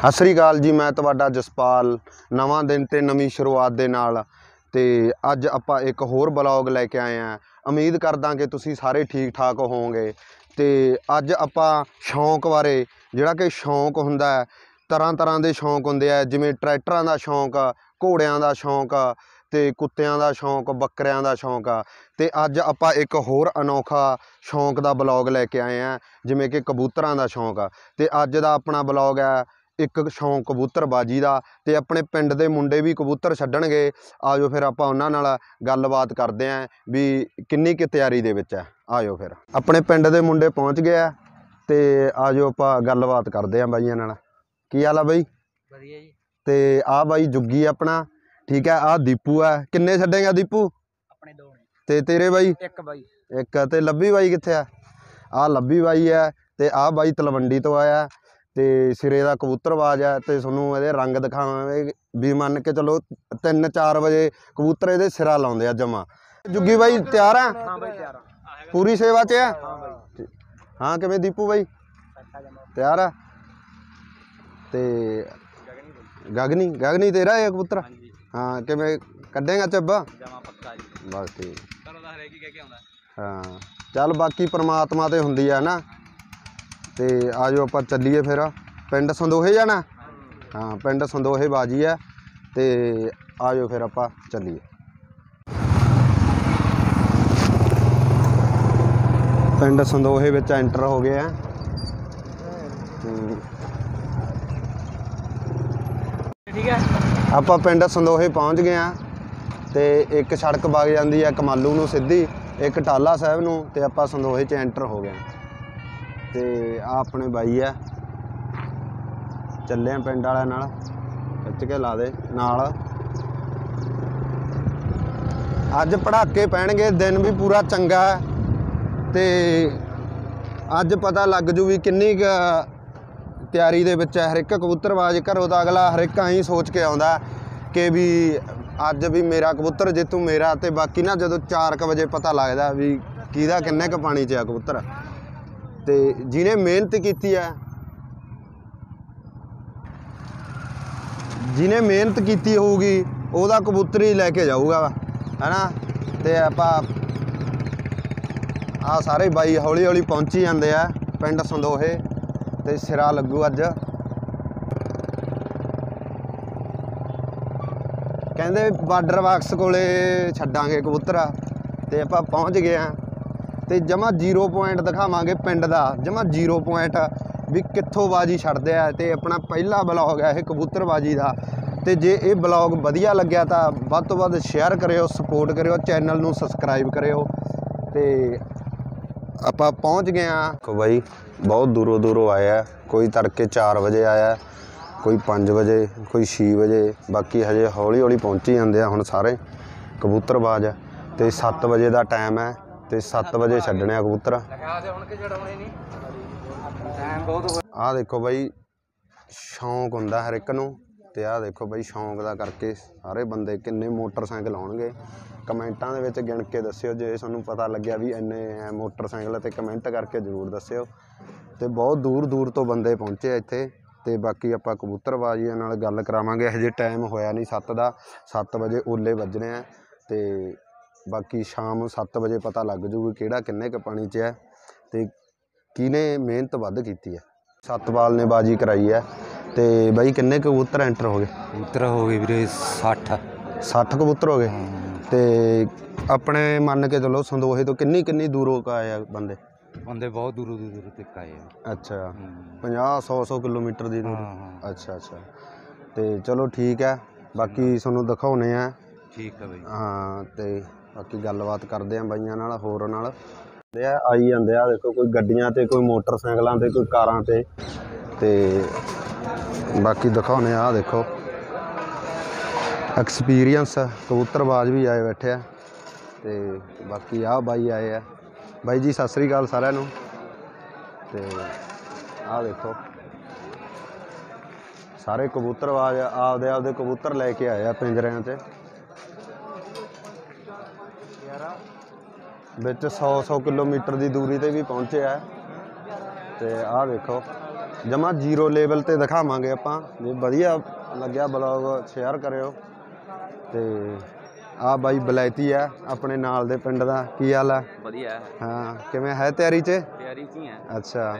ਸਤਿ ਸ੍ਰੀ ਅਕਾਲ ਜੀ, ਮੈਂ ਤੁਹਾਡਾ ਜਸਪਾਲ, ਨਵਾਂ ਦਿਨ ਤੇ ਨਵੀਂ ਸ਼ੁਰੂਆਤ ਦੇ ਨਾਲ। ਤੇ ਅੱਜ ਆਪਾਂ ਇੱਕ ਹੋਰ ਬਲੌਗ ਲੈ ਕੇ ਆਏ ਆਂ ਉਮੀਦ ਕਰਦਾ ਕਿ ਤੁਸੀਂ ਸਾਰੇ ਠੀਕ ਠਾਕ ਹੋਵੋਗੇ। ਤੇ ਅੱਜ ਆਪਾਂ ਸ਼ੌਂਕ ਬਾਰੇ, ਜਿਹੜਾ ਕਿ ਸ਼ੌਂਕ ਹੁੰਦਾ ਹੈ ਤਰ੍ਹਾਂ ਤਰ੍ਹਾਂ ਦੇ ਸ਼ੌਂਕ ਹੁੰਦੇ ਆ, ਜਿਵੇਂ ਟਰੈਕਟਰਾਂ ਦਾ ਸ਼ੌਂਕ, ਘੋੜਿਆਂ ਦਾ ਸ਼ੌਂਕ ਆ ਤੇ ਕੁੱਤਿਆਂ ਦਾ ਸ਼ੌਂਕ, ਬੱਕਰਿਆਂ ਦਾ ਸ਼ੌਂਕ। ਆ ਤੇ ਅੱਜ ਆਪਾਂ ਇੱਕ ਹੋਰ ਅਨੋਖਾ ਸ਼ੌਂਕ ਦਾ ਬਲੌਗ ਲੈ ਕੇ ਆਏ ਆਂ ਜਿਵੇਂ ਕਿ ਕਬੂਤਰਾਂ ਦਾ ਸ਼ੌਂਕ। ਆ ਤੇ ਅੱਜ ਦਾ ਆਪਣਾ ਬਲੌਗ ਹੈ ਇੱਕ ਸ਼ੌਂਕ ਕਬੂਤਰਬਾਜੀ ਦਾ ਤੇ ਆਪਣੇ ਪਿੰਡ ਦੇ ਮੁੰਡੇ ਵੀ ਕਬੂਤਰ ਛੱਡਣਗੇ। ਆਜੋ ਫਿਰ ਆਪਾਂ ਉਹਨਾਂ ਨਾਲ ਗੱਲਬਾਤ ਕਰਦੇ ਆਂ ਵੀ ਕਿੰਨੀ ਕਿ ਤਿਆਰੀ ਦੇ ਵਿੱਚ ਹੈ। ਆਜੋ ਫਿਰ। ਆਪਣੇ ਪਿੰਡ ਦੇ ਮੁੰਡੇ ਪਹੁੰਚ ਗਏ ਆ ਤੇ ਆਜੋ ਆਪਾਂ ਗੱਲਬਾਤ ਕਰਦੇ ਆਂ ਬਾਈਆਂ ਨਾਲ। ਕੀ ਹਾਲ ਆ ਬਾਈ? ਵਧੀਆ ਜੀ। ਤੇ ਆ ਬਾਈ ਜੁੱਗੀ ਆਪਣਾ ਠੀਕ ਹੈ ਆ ਦੀਪੂ ਆ। ਕਿੰਨੇ ਛੱਡੇਗਾ ਦੀਪੂ? ਆਪਣੇ ਦੋ ਨੇ। ਤੇ ਤੇਰੇ ਬਾਈ? ਇੱਕ ਬਾਈ। ਇੱਕ ਤੇ ਲੱਭੀ ਬਾਈ ਕਿੱਥੇ ਆ? ਆ ਲੱਭੀ ਬਾਈ ਆ ਤੇ ਆ ਬਾਈ ਤਲਵੰਡੀ ਤੋਂ ਆਇਆ। ਤੇ ਸਿਰੇ ਦਾ ਕਬੂਤਰਬਾਜ਼ ਆ ਤੇ ਤੁਹਾਨੂੰ ਇਹਦੇ ਰੰਗ ਦਿਖਾਵਾਂਗੇ ਵੀ ਮੰਨ ਕੇ ਚਲੋ 3-4 ਵਜੇ ਕਬੂਤਰ ਇਹਦੇ ਸਿਰਾ ਲਾਉਂਦੇ ਆ ਜਮਾ। ਜੁੱਗੀ ਬਾਈ ਤਿਆਰ ਆ? ਹਾਂ ਬਾਈ ਤਿਆਰ ਆ। ਪੂਰੀ ਸੇਵਾ 'ਚ ਆ? ਹਾਂ ਬਾਈ। ਹਾਂ ਕਿਵੇਂ ਦੀਪੂ ਬਾਈ? ਤਿਆਰ ਆ? ਤੇ ਗਗਨੀ ਗਗਨੀ ਤੇਰਾ ਇਹ ਕਬੂਤਰ? ਹਾਂ ਕਿਵੇਂ ਕੱਢੇਗਾ ਚੱਬਾ ਜਮਾ ਪੱਕਾ ਜੀ। ਬਸ ਠੀਕ। ਕਰੋ ਦਾ ਹਰੇਕ ਹੀ ਕਹਿ ਕੇ ਆਉਂਦਾ। ਹਾਂ ਚੱਲ ਬਾਕੀ ਪ੍ਰਮਾਤਮਾ ਤੇ ਹੁੰਦੀ ਆ ਨਾ। ਤੇ ਆਜੋ ਆਪਾਂ ਚੱਲੀਏ ਫਿਰ। ਪਿੰਡ ਸੰਦੋਹੇ ਜਾਣਾ? ਹਾਂ ਪਿੰਡ ਸੰਦੋਹੇ ਬਾਜੀ ਆ ਤੇ ਆਜੋ ਫਿਰ ਆਪਾਂ ਚੱਲੀਏ। ਪਿੰਡ ਸੰਦੋਹੇ ਵਿੱਚ ਐਂਟਰ ਹੋ ਗਏ ਆ। ਠੀਕ ਹੈ। ਆਪਾਂ ਪਿੰਡ ਸੰਦੋਹੇ ਪਹੁੰਚ ਗਏ ਆ ਤੇ ਇੱਕ ਸੜਕ ਵਗ ਜਾਂਦੀ ਆ ਕਮਾਲੂ ਨੂੰ ਸਿੱਧੀ ਇੱਕ ਟਾਲਾ ਸਾਹਿਬ ਨੂੰ ਤੇ ਆਪਾਂ ਸੰਦੋਹੇ ਚ ਐਂਟਰ ਹੋ ਗਏ ਤੇ ਆ ਆਪਣੇ ਬਾਈ ਆ। ਚੱਲੇ ਆ ਪਿੰਡ ਵਾਲਿਆਂ ਨਾਲ। ਖਿੱਚ ਕੇ ਲਾ ਦੇ ਨਾਲ। ਅੱਜ ਪੜਾਕੇ ਪੈਣਗੇ, ਦਿਨ ਵੀ ਪੂਰਾ ਚੰਗਾ ਤੇ ਅੱਜ ਪਤਾ ਲੱਗ ਜੂ ਵੀ ਕਿੰਨੀ ਕੁ ਤਿਆਰੀ ਦੇ ਵਿੱਚ ਹੈ। ਹਰ ਇੱਕ ਕਬੂਤਰਬਾਜ਼ ਘਰੋਂ ਦਾ ਅਗਲਾ ਹਰ ਇੱਕ ਐਂ ਸੋਚ ਕੇ ਆਉਂਦਾ ਕਿ ਵੀ ਅੱਜ ਵੀ ਮੇਰਾ ਕਬੂਤਰ, ਜੇ ਤੂੰ ਮੇਰਾ, ਤੇ ਬਾਕੀ ਨਾ ਜਦੋਂ 4:00 ਵਜੇ ਪਤਾ ਲੱਗਦਾ ਵੀ ਕਿਹਦਾ ਕਿੰਨੇ ਕ ਪਾਣੀ 'ਚ ਆ ਕਬੂਤਰ। ਤੇ ਜਿਹਨੇ ਮਿਹਨਤ ਕੀਤੀ ਹੈ, ਜਿਹਨੇ ਮਿਹਨਤ ਕੀਤੀ ਹੋਊਗੀ, ਉਹਦਾ ਕਬੂਤਰ ਹੀ ਲੈ ਕੇ ਜਾਊਗਾ, ਹੈਨਾ? ਤੇ ਆਪਾਂ ਆ ਸਾਰੇ ਬਾਈ ਹੌਲੀ ਹੌਲੀ ਪਹੁੰਚੀ ਜਾਂਦੇ ਆ ਪਿੰਡ ਸੰਦੋਹੇ, ਤੇ ਸਿਰਾ ਲੱਗੂ ਅੱਜ। ਕਹਿੰਦੇ ਬਾਰਡਰ ਬਾਕਸ ਕੋਲੇ ਛੱਡਾਂਗੇ ਕਬੂਤਰ, ਤੇ ਆਪਾਂ ਪਹੁੰਚ ਗਏ ਆ। ਤੇ ਜਮਾ 0 ਪੁਆਇੰਟ ਦਿਖਾਵਾਂਗੇ ਪਿੰਡ ਦਾ, ਜਮਾ 0 ਪੁਆਇੰਟ ਵੀ ਕਿੱਥੋਂ ਬਾਜੀ ਛੱਡਦੇ ਆ ਤੇ ਆਪਣਾ ਪਹਿਲਾ ਬਲੌਗ ਹੈ ਇਹ ਕਬੂਤਰਬਾਜੀ ਦਾ। ਤੇ ਜੇ ਇਹ ਬਲੌਗ ਵਧੀਆ ਲੱਗਿਆ ਤਾਂ ਵੱਧ ਤੋਂ ਵੱਧ ਸ਼ੇਅਰ ਕਰਿਓ ਸਪੋਰਟ ਕਰਿਓ ਚੈਨਲ ਨੂੰ ਸਬਸਕ੍ਰਾਈਬ ਕਰਿਓ ਤੇ ਆਪਾਂ ਪਹੁੰਚ ਗਏ ਆ। ਕੋ ਬਾਈ, ਬਹੁਤ ਦੂਰੋਂ ਦੂਰੋਂ ਆਇਆ, ਕੋਈ ਤੜਕੇ 4 ਵਜੇ ਆਇਆ, ਕੋਈ 5 ਵਜੇ, ਕੋਈ 6 ਵਜੇ, ਬਾਕੀ ਹਜੇ ਹੌਲੀ ਹੌਲੀ ਪਹੁੰਚੀ ਜਾਂਦੇ ਆ ਹੁਣ ਸਾਰੇ ਕਬੂਤਰਬਾਜ਼। ਤੇ 7 ਵਜੇ ਦਾ ਟਾਈਮ ਹੈ। ਤੇ 7 ਵਜੇ ਛੱਡਣੇ ਆ ਕਬੂਤਰ। ਆਹ ਦੇਖੋ ਬਾਈ, ਸ਼ੌਂਕ ਹੁੰਦਾ ਹਰ ਇੱਕ ਨੂੰ। ਤੇ ਆਹ ਦੇਖੋ ਬਾਈ, ਸ਼ੌਂਕ ਦਾ ਕਰਕੇ ਸਾਰੇ ਬੰਦੇ ਕਿੰਨੇ ਮੋਟਰਸਾਈਕਲ ਆਉਣਗੇ। ਕਮੈਂਟਾਂ ਦੇ ਵਿੱਚ ਗਿਣ ਕੇ ਦੱਸਿਓ, ਜੇ ਤੁਹਾਨੂੰ ਪਤਾ ਲੱਗਿਆ ਵੀ ਇੰਨੇ ਹੈ ਮੋਟਰਸਾਈਕਲ ਤੇ ਕਮੈਂਟ ਕਰਕੇ ਜ਼ਰੂਰ ਦੱਸਿਓ। ਤੇ ਬਹੁਤ ਦੂਰ ਦੂਰ ਤੋਂ ਬੰਦੇ ਪਹੁੰਚੇ ਇੱਥੇ। ਤੇ ਬਾਕੀ ਆਪਾਂ ਕਬੂਤਰਬਾਜ਼ੀਆਂ ਨਾਲ ਗੱਲ ਕਰਾਵਾਂਗੇ। ਹਜੇ ਟਾਈਮ ਹੋਇਆ ਨਹੀਂ 7 ਦਾ। 7 ਵਜੇ ਓਲੇ ਵੱਜਣੇ ਆ। ਤੇ ਬਾਕੀ ਸ਼ਾਮ ਨੂੰ 7 ਵਜੇ ਪਤਾ ਲੱਗ ਜੂਗੀ ਕਿਹੜਾ ਕਿੰਨੇ ਕ ਪਾਣੀ 'ਚ ਹੈ ਤੇ ਕਿਹਨੇ ਮਿਹਨਤ ਵੱਧ ਕੀਤੀ ਹੈ। ਸਤਪਾਲ ਨੇ ਬਾਜੀ ਕਰਾਈ ਹੈ ਤੇ ਬਾਈ ਕਿੰਨੇ ਕਬੂਤਰ ਐਂਟਰ ਹੋ ਗਏ? ਕਬੂਤਰ ਹੋ ਗਏ ਵੀਰੇ 60 60 ਕਬੂਤਰ ਹੋ ਗਏ? ਤੇ ਆਪਣੇ ਮੰਨ ਕੇ ਚਲੋ ਸੰਦੋਹੇ ਤੋਂ ਕਿੰਨੀ ਕਿੰਨੀ ਦੂਰੋਂ ਆਏ ਆ ਬੰਦੇ? ਬੰਦੇ ਬਹੁਤ ਦੂਰੋਂ ਦੂਰੋਂ ਤੱਕ ਆਏ ਆ। ਅੱਛਾ। 50 100 100 ਕਿਲੋਮੀਟਰ ਦੀ ਦੂਰੀ। ਹਾਂ ਅੱਛਾ ਅੱਛਾ। ਤੇ ਚਲੋ ਠੀਕ ਹੈ। ਬਾਕੀ ਤੁਹਾਨੂੰ ਦਿਖਾਉਨੇ ਆ। ਠੀਕ ਆ ਬਾਈ। ਹਾਂ ਤੇ ਬਾਕੀ ਗੱਲਬਾਤ ਕਰਦੇ ਆ ਬਾਈਆਂ ਨਾਲ, ਹੋਰ ਨਾਲ। ਦੇ ਆ, ਆਈ ਜਾਂਦੇ ਆ, ਦੇਖੋ ਕੋਈ ਗੱਡੀਆਂ ਤੇ, ਕੋਈ ਮੋਟਰਸਾਈਕਲਾਂ ਤੇ, ਕੋਈ ਕਾਰਾਂ ਤੇ। ਤੇ ਬਾਕੀ ਦਿਖਾਉਨੇ ਆ, ਆਹ ਦੇਖੋ। ਐਕਸਪੀਰੀਅੰਸ ਕਬੂਤਰਬਾਜ਼ ਵੀ ਆਏ ਬੈਠੇ ਆ। ਤੇ ਬਾਕੀ ਆਹ ਬਾਈ ਆਏ ਆ। ਬਾਈ ਜੀ, ਸਤਿ ਸ੍ਰੀ ਅਕਾਲ ਸਾਰਿਆਂ ਨੂੰ। ਤੇ ਆਹ ਦੇਖੋ। ਸਾਰੇ ਕਬੂਤਰਬਾਜ਼ ਆਪਦੇ ਆਪਦੇ ਕਬੂਤਰ ਲੈ ਕੇ ਆਏ ਆ ਪਿੰਜਰਿਆਂ 'ਚ। ਵਿੱਚ 100 100 ਕਿਲੋਮੀਟਰ ਦੀ ਦੂਰੀ ਤੇ ਵੀ ਪਹੁੰਚੇ ਆ ਤੇ ਆਹ ਦੇਖੋ ਜਮਾ ਜ਼ੀਰੋ ਲੈਵਲ ਤੇ ਦਿਖਾਵਾਂਗੇ ਆਪਾਂ। ਜੇ ਵਧੀਆ ਲੱਗਿਆ ਬਲੌਗ ਸ਼ੇਅਰ ਕਰਿਓ। ਤੇ ਆ ਬਾਈ ਬਲੈਤੀ ਆ ਆਪਣੇ ਨਾਲ ਦੇ ਪਿੰਡ ਦਾ। ਕੀ ਹਾਲ ਆ ਵਧੀਆ। ਹੈ ਕਿਵੇਂ ਹੈ ਤਿਆਰੀ 'ਚ? ਤਿਆਰੀ ਕੀ ਹੈ ਅੱਛਾ।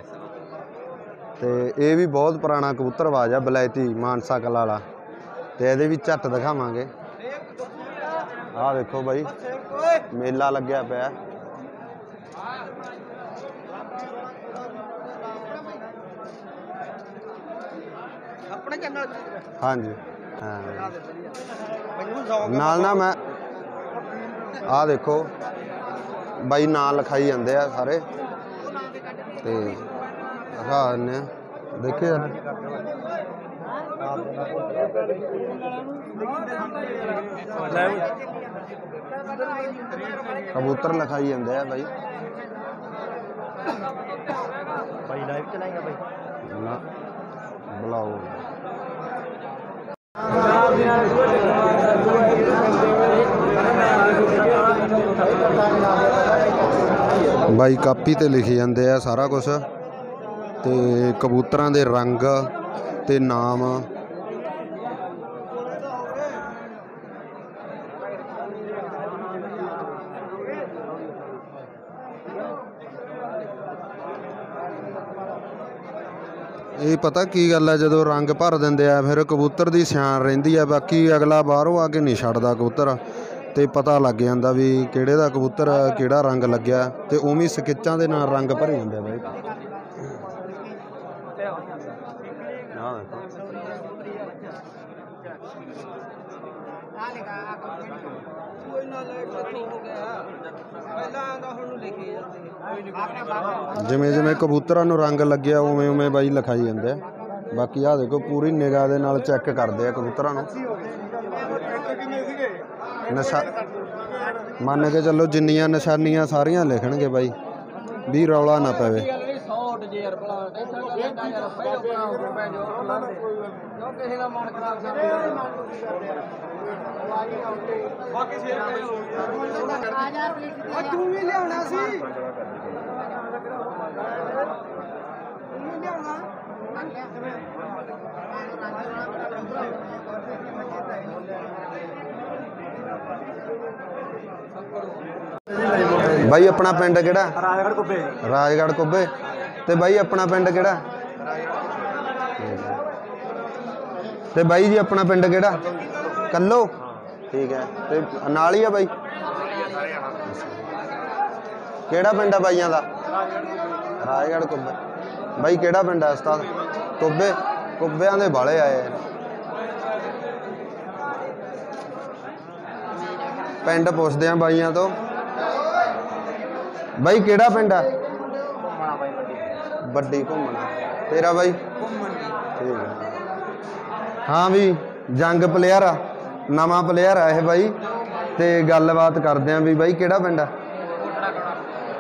ਤੇ ਇਹ ਵੀ ਬਹੁਤ ਪੁਰਾਣਾ ਕਬੂਤਰਬਾਜ਼ ਆ ਬਲੈਤੀ ਮਾਨਸਾ ਕਲਾ ਵਾਲਾ। ਤੇ ਇਹਦੇ ਵੀ ਝੱਟ ਦਿਖਾਵਾਂਗੇ। ਆਹ ਦੇਖੋ ਬਾਈ। ਮੇਲਾ ਲੱਗਿਆ ਪਿਆ। ਆਪਣੇ ਚੈਨਲ ਹਾਂਜੀ। ਹਾਂ। ਮੈਨੂੰ ਨਾਲ ਨਾ ਮੈਂ ਆਹ ਦੇਖੋ। ਬਾਈ ਨਾਂ ਲਿਖਾਈ ਜਾਂਦੇ ਆ ਸਾਰੇ। ਤੇ ਨੇ ਦੇਖਿਆ ਕਬੂਤਰ ਲਿਖਾਈ ਜਾਂਦੇ ਆ ਬਾਈ। ਭਾਈ ਲਾਈਵ ਚਲਾਏਗਾ ਭਾਈ ਨਾ ਬੁਲਾਓ। ਬਾਈ ਕਾਪੀ ਤੇ ਲਿਖੇ ਜਾਂਦੇ ਆ ਸਾਰਾ ਕੁਝ ਤੇ ਕਬੂਤਰਾਂ ਦੇ ਰੰਗ ਤੇ ਨਾਮ ਇਹ ਪਤਾ ਕੀ ਗੱਲ ਹੈ ਜਦੋਂ ਰੰਗ ਭਰ ਦਿੰਦੇ ਆ, ਫਿਰ ਕਬੂਤਰ ਦੀ ਸਿਆਣ ਰਹਿੰਦੀ ਆ, ਬਾਕੀ ਅਗਲਾ ਬਾਹਰੋਂ ਆ ਕੇ ਨਹੀਂ ਛੱਡਦਾ ਕਬੂਤਰ। ਤੇ ਪਤਾ ਲੱਗ ਜਾਂਦਾ ਵੀ ਕਿਹੜੇ ਦਾ ਕਬੂਤਰ, ਕਿਹੜਾ ਰੰਗ ਲੱਗਿਆ, ਤੇ ਉਵੇਂ ਹੀ ਦੇ ਨਾਲ ਰੰਗ ਭਰੇ ਜਾਂਦੇ ਆ ਬਾਈ ਆਹ ਦੇਖੋ। ਕੋਈ ਨਾ ਲੇਟ ਕਿੱਥੋਂ ਹੋ ਗਿਆ ਪਹਿਲਾਂ ਆਂਦਾ ਹੁਣ ਨੂੰ ਲਿਖੇ ਜਾਂਦੇ ਕੋਈ ਨਹੀਂ ਜਿਵੇਂ ਜਿਵੇਂ ਕਬੂਤਰਾਂ ਨੂੰ ਰੰਗ ਲੱਗਿਆ ਉਵੇਂ ਉਵੇਂ ਬਾਈ ਲਿਖਾਈ ਜਾਂਦੇ ਆ। ਬਾਕੀ ਆਹ ਦੇਖੋ ਪੂਰੀ ਨਿਗਾਹ ਦੇ ਨਾਲ ਚੈੱਕ ਕਰਦੇ ਆ ਕਬੂਤਰਾਂ ਨੂੰ। ਨਸ਼ਾ ਮੰਨ ਕੇ ਚੱਲੋ ਜਿੰਨੀਆਂ ਨਿਸ਼ਾਨੀਆਂ ਸਾਰੀਆਂ ਲਿਖਣਗੇ ਬਾਈ ਵੀ ਰੌਲਾ ਨਾ ਪਵੇ। 100 ਜੇ ਯਾਰ ਭਲਾ ਇੱਥੇ ਕਹਿੰਦਾ ਯਾਰ ਪਹਿਲਾਂ ਬਣਾ ਹੋ ਪੈ ਜੋ ਕਿਉਂ ਕਿਸੇ ਦਾ ਮਨ ਖਰਾਬ ਕਰ ਬਾਕੀ ਸ਼ੇਰ ਆ ਤੂੰ ਵੀ ਲਿਆਉਣਾ ਸੀ। ਬਾਈ ਆਪਣਾ ਪਿੰਡ ਕਿਹੜਾ? ਰਾਜਗੜ ਕੁੱਬੇ। ਰਾਜਗੜ੍ਹ ਕੁੱਬੇ। ਤੇ ਬਾਈ ਆਪਣਾ ਪਿੰਡ ਕਿਹੜਾ? ਤੇ ਬਾਈ ਜੀ ਆਪਣਾ ਪਿੰਡ ਕਿਹੜਾ? ਕੱਲੋ? ਠੀਕ ਹੈ। ਤੇ ਨਾਲ ਹੀ ਆ ਬਾਈ? ਕਿਹੜਾ ਪਿੰਡ ਆ ਬਾਈਆਂ ਦਾ? ਰਾਜਗੜ੍ਹ ਕੁੱਬੇ ਬਾਈ, ਕਿਹੜਾ ਪਿੰਡ ਹੈ ਉਸਤਾਦ? ਕੁੱਬੇ, ਕੁੱਬਿਆਂ ਦੇ ਬਾਲੇ ਆਏ ਪਿੰਡ ਪੁੱਛਦੇ ਆ ਬਾਈਆਂ ਤੋਂ। ਬਾਈ, ਕਿਹੜਾ ਪਿੰਡ ਆ? ਵੱਡੀ ਘੁੰਮਣ। ਤੇਰਾ ਬਾਈ? ਠੀਕ ਹੈ ਹਾਂ ਵੀ, ਜੰਗ ਪਲੇਅਰ ਆ। ਨਵਾਂ ਪਲੇਅਰ ਆ ਇਹ ਬਾਈ। ਤੇ ਗੱਲਬਾਤ ਕਰਦੇ ਆ ਵੀ ਬਾਈ, ਕਿਹੜਾ ਪਿੰਡ ਆ?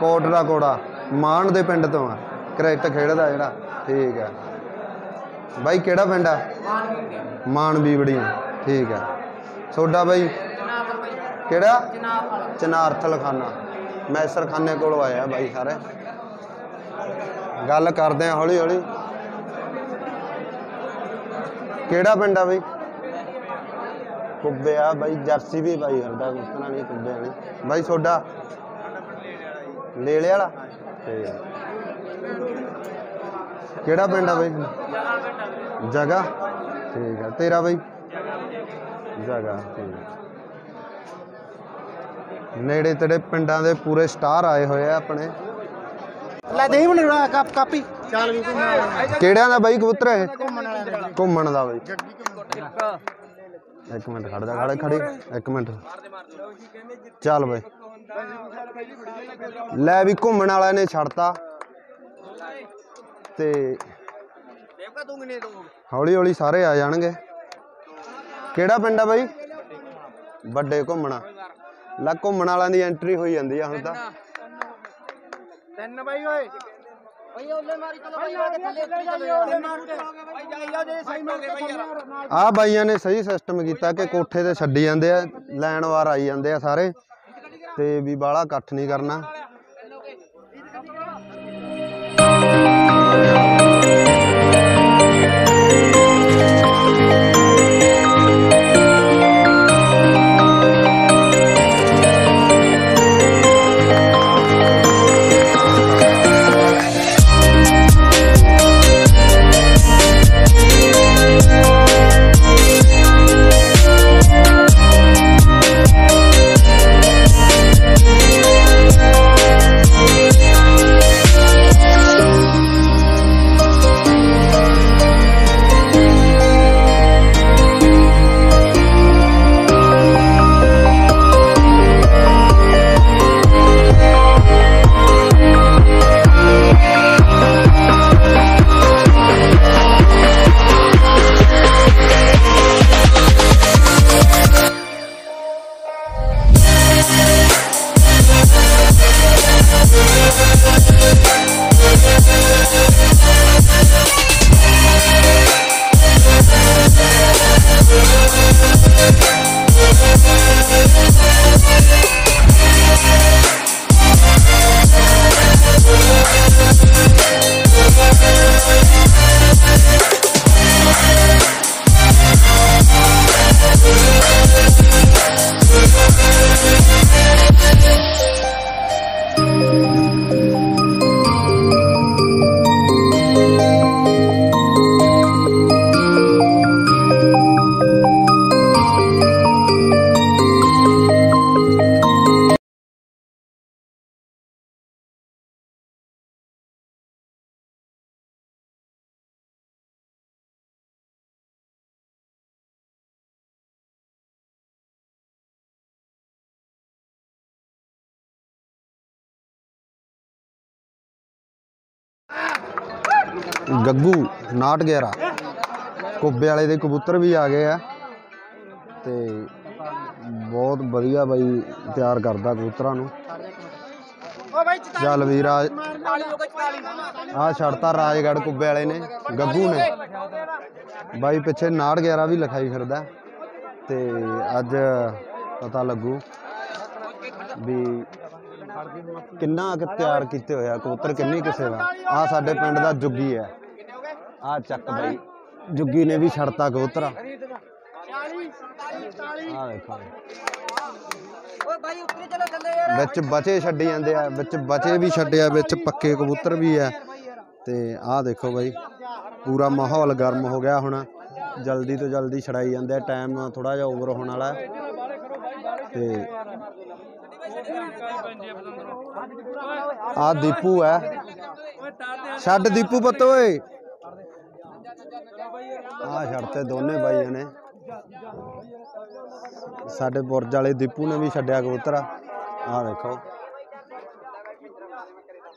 ਕੋਟ ਦਾ ਕੋੜਾ ਮਾਨ ਦੇ ਪਿੰਡ ਤੋਂ ਆ। ਕ੍ਰਿਕਟ ਖੇਡਦਾ ਜਿਹੜਾ, ਠੀਕ ਹੈ ਬਾਈ, ਕਿਹੜਾ ਪਿੰਡ ਆ? ਮਾਨ ਬੀਵੜੀਆਂ ਠੀਕ ਹੈ ਤੁਹਾਡਾ ਬਾਈ? ਕਿਹੜਾ? ਚਨਾਰਥਲ ਖਾਨਾ ਮੈਸਰ ਖਾਨੇ ਕੋਲੋਂ ਆਇਆ ਬਾਈ ਸਾਰੇ। ਗੱਲ ਕਰਦੇ ਆ ਹੌਲੀ ਹੌਲੀ ਕਿਹੜਾ ਪਿੰਡ ਆ ਬਾਈ? ਕੁੱਬੇ ਆ ਬਾਈ, ਜਰਸੀ ਵੀ ਬਾਈ ਹਰਦਾ ਕੁੱਤਨਾ ਨਹੀਂ ਕੁੱਬੇ ਵਾਲੀ। ਬਾਈ, ਤੁਹਾਡਾ? ਲੇਲੇ ਵਾਲਾ। ਕਿਹੜਾ ਪਿੰਡ ਆ ਬਾਈ? ਜਗਾ? ਠੀਕ ਆ। ਤੇਰਾ ਬਾਈ? ਜਗਾ ਠੀਕ ਆ। ਨੇੜੇ ਤੇੜੇ ਪਿੰਡਾਂ ਦੇ ਪੂਰੇ ਸਟਾਰ ਆਏ ਹੋਏ ਆ ਆਪਣੇ। ਲੈ ਦੇਈ ਮੈਨੂੰ ਕਾਪ ਕਾਪੀ। ਚੱਲ ਵੀ ਕਿਹੜਿਆਂ ਦਾ ਬਾਈ ਕਬੂਤਰ ਇਹ? ਘੁੰਮਣ ਵਾਲਿਆਂ ਦਾ। ਘੁੰਮਣ ਦਾ ਬਾਈ। ਇੱਕ। ਮਿੰਟ ਖੜ ਜਾ ਖੜੇ ਖੜੀ ਇੱਕ ਮਿੰਟ। ਚੱਲ ਬਾਈ। ਲੈ ਵੀ ਘੁੰਮਣ ਵਾਲਿਆਂ ਨੇ ਛੱਡਤਾ। ਤੇ ਦੇਵਕਾ ਤੂੰ ਕਿਨੇ ਦੋ ਹੌਲੀ ਹੌਲੀ ਸਾਰੇ ਆ ਜਾਣਗੇ। ਕਿਹੜਾ ਪਿੰਡ ਆ ਬਾਈ? ਵੱਡੇ ਘੁੰਮਣਾ। ਲੈ ਘੁੰਮਣ ਵਾਲਿਆਂ ਦੀ ਐਂਟਰੀ ਹੋਈ ਜਾਂਦੀ ਆ ਹੁਣ ਤਾਂ। ਤਿੰਨ ਬਾਈ ਓਏ। ਆ ਬਾਈਆਂ ਨੇ ਸਹੀ ਸਿਸਟਮ ਕੀਤਾ ਕਿ ਕੋਠੇ ਤੇ ਛੱਡੀ ਜਾਂਦੇ ਆ ਲੈਣ ਵਾਰ ਆਈ ਜਾਂਦੇ ਆ ਸਾਰੇ। ਤੇ ਵੀ ਬਾਹਲਾ ਇਕੱਠ ਨਹੀਂ ਕਰਨਾ। ਗੱਗੂ 911 ਕੁੱਬੇ ਵਾਲੇ ਦੇ ਕਬੂਤਰ ਵੀ ਆ ਗਏ ਆ। ਤੇ ਬਹੁਤ ਵਧੀਆ ਬਾਈ, ਤਿਆਰ ਕਰਦਾ ਕਬੂਤਰਾਂ ਨੂੰ। ਓ ਬਾਈ ਚੱਲ ਵੀਰ ਆ ਛੜਤਾ ਰਾਜਗੜ੍ਹ ਕੁੱਬੇ ਵਾਲੇ ਨੇ, ਗੱਗੂ ਨੇ। ਬਾਈ ਪਿੱਛੇ 911 ਵੀ ਲਿਖਾਈ ਫਿਰਦਾ। ਤੇ ਅੱਜ ਪਤਾ ਲੱਗੂ ਵੀ ਕਿੰਨਾ ਕੁ ਤਿਆਰ ਕੀਤੇ ਹੋਇਆ ਕਬੂਤਰ, ਕਿੰਨੀ ਕਿਸੇ ਦਾ ਆ ਸਾਡੇ ਪਿੰਡ ਦਾ ਜੁੱਗੀ ਹੈ। ਆ ਚੱਕ ਬਾਈ। ਜੁੱਗੀ ਨੇ ਵੀ ਛੜਤਾ ਕਬੂਤਰ। ਆ 40 47 ਆਹ ਦੇਖੋ ਓਏ ਬਾਈ ਉੱਤਰੀ ਚਲੋ ਥੱਲੇ ਯਾਰ। ਵਿੱਚ ਬਚੇ ਛੱਡੇ ਜਾਂਦੇ ਆ ਵਿੱਚ ਬਚੇ ਵੀ ਛੱਡੇ ਆ ਵਿੱਚ ਪੱਕੇ ਕਬੂਤਰ ਵੀ ਆ। ਤੇ ਆਹ ਦੇਖੋ ਬਾਈ ਪੂਰਾ ਮਾਹੌਲ ਗਰਮ ਹੋ ਗਿਆ ਹੁਣ। ਜਲਦੀ ਤੋਂ ਜਲਦੀ ਛੜਾਈ ਜਾਂਦੇ ਆ ਟਾਈਮ ਥੋੜਾ ਜਿਹਾ ਓਵਰ ਹੋਣ ਵਾਲਾ। ਹੈ। ਤੇ ਆ। ਦੀਪੂ ਹੈ ਛੱਡ ਦੀਪੂ ਪੁੱਤ ਓਏ। ਆ ਛੱਡਤੇ ਦੋਨੇ ਬਾਈਆਂ ਨੇ। ਸਾਡੇ ਬੁਰਜ ਵਾਲੇ ਦੀਪੂ ਨੇ ਵੀ ਛੱਡਿਆ ਕਬੂਤਰ। ਆ ਦੇਖੋ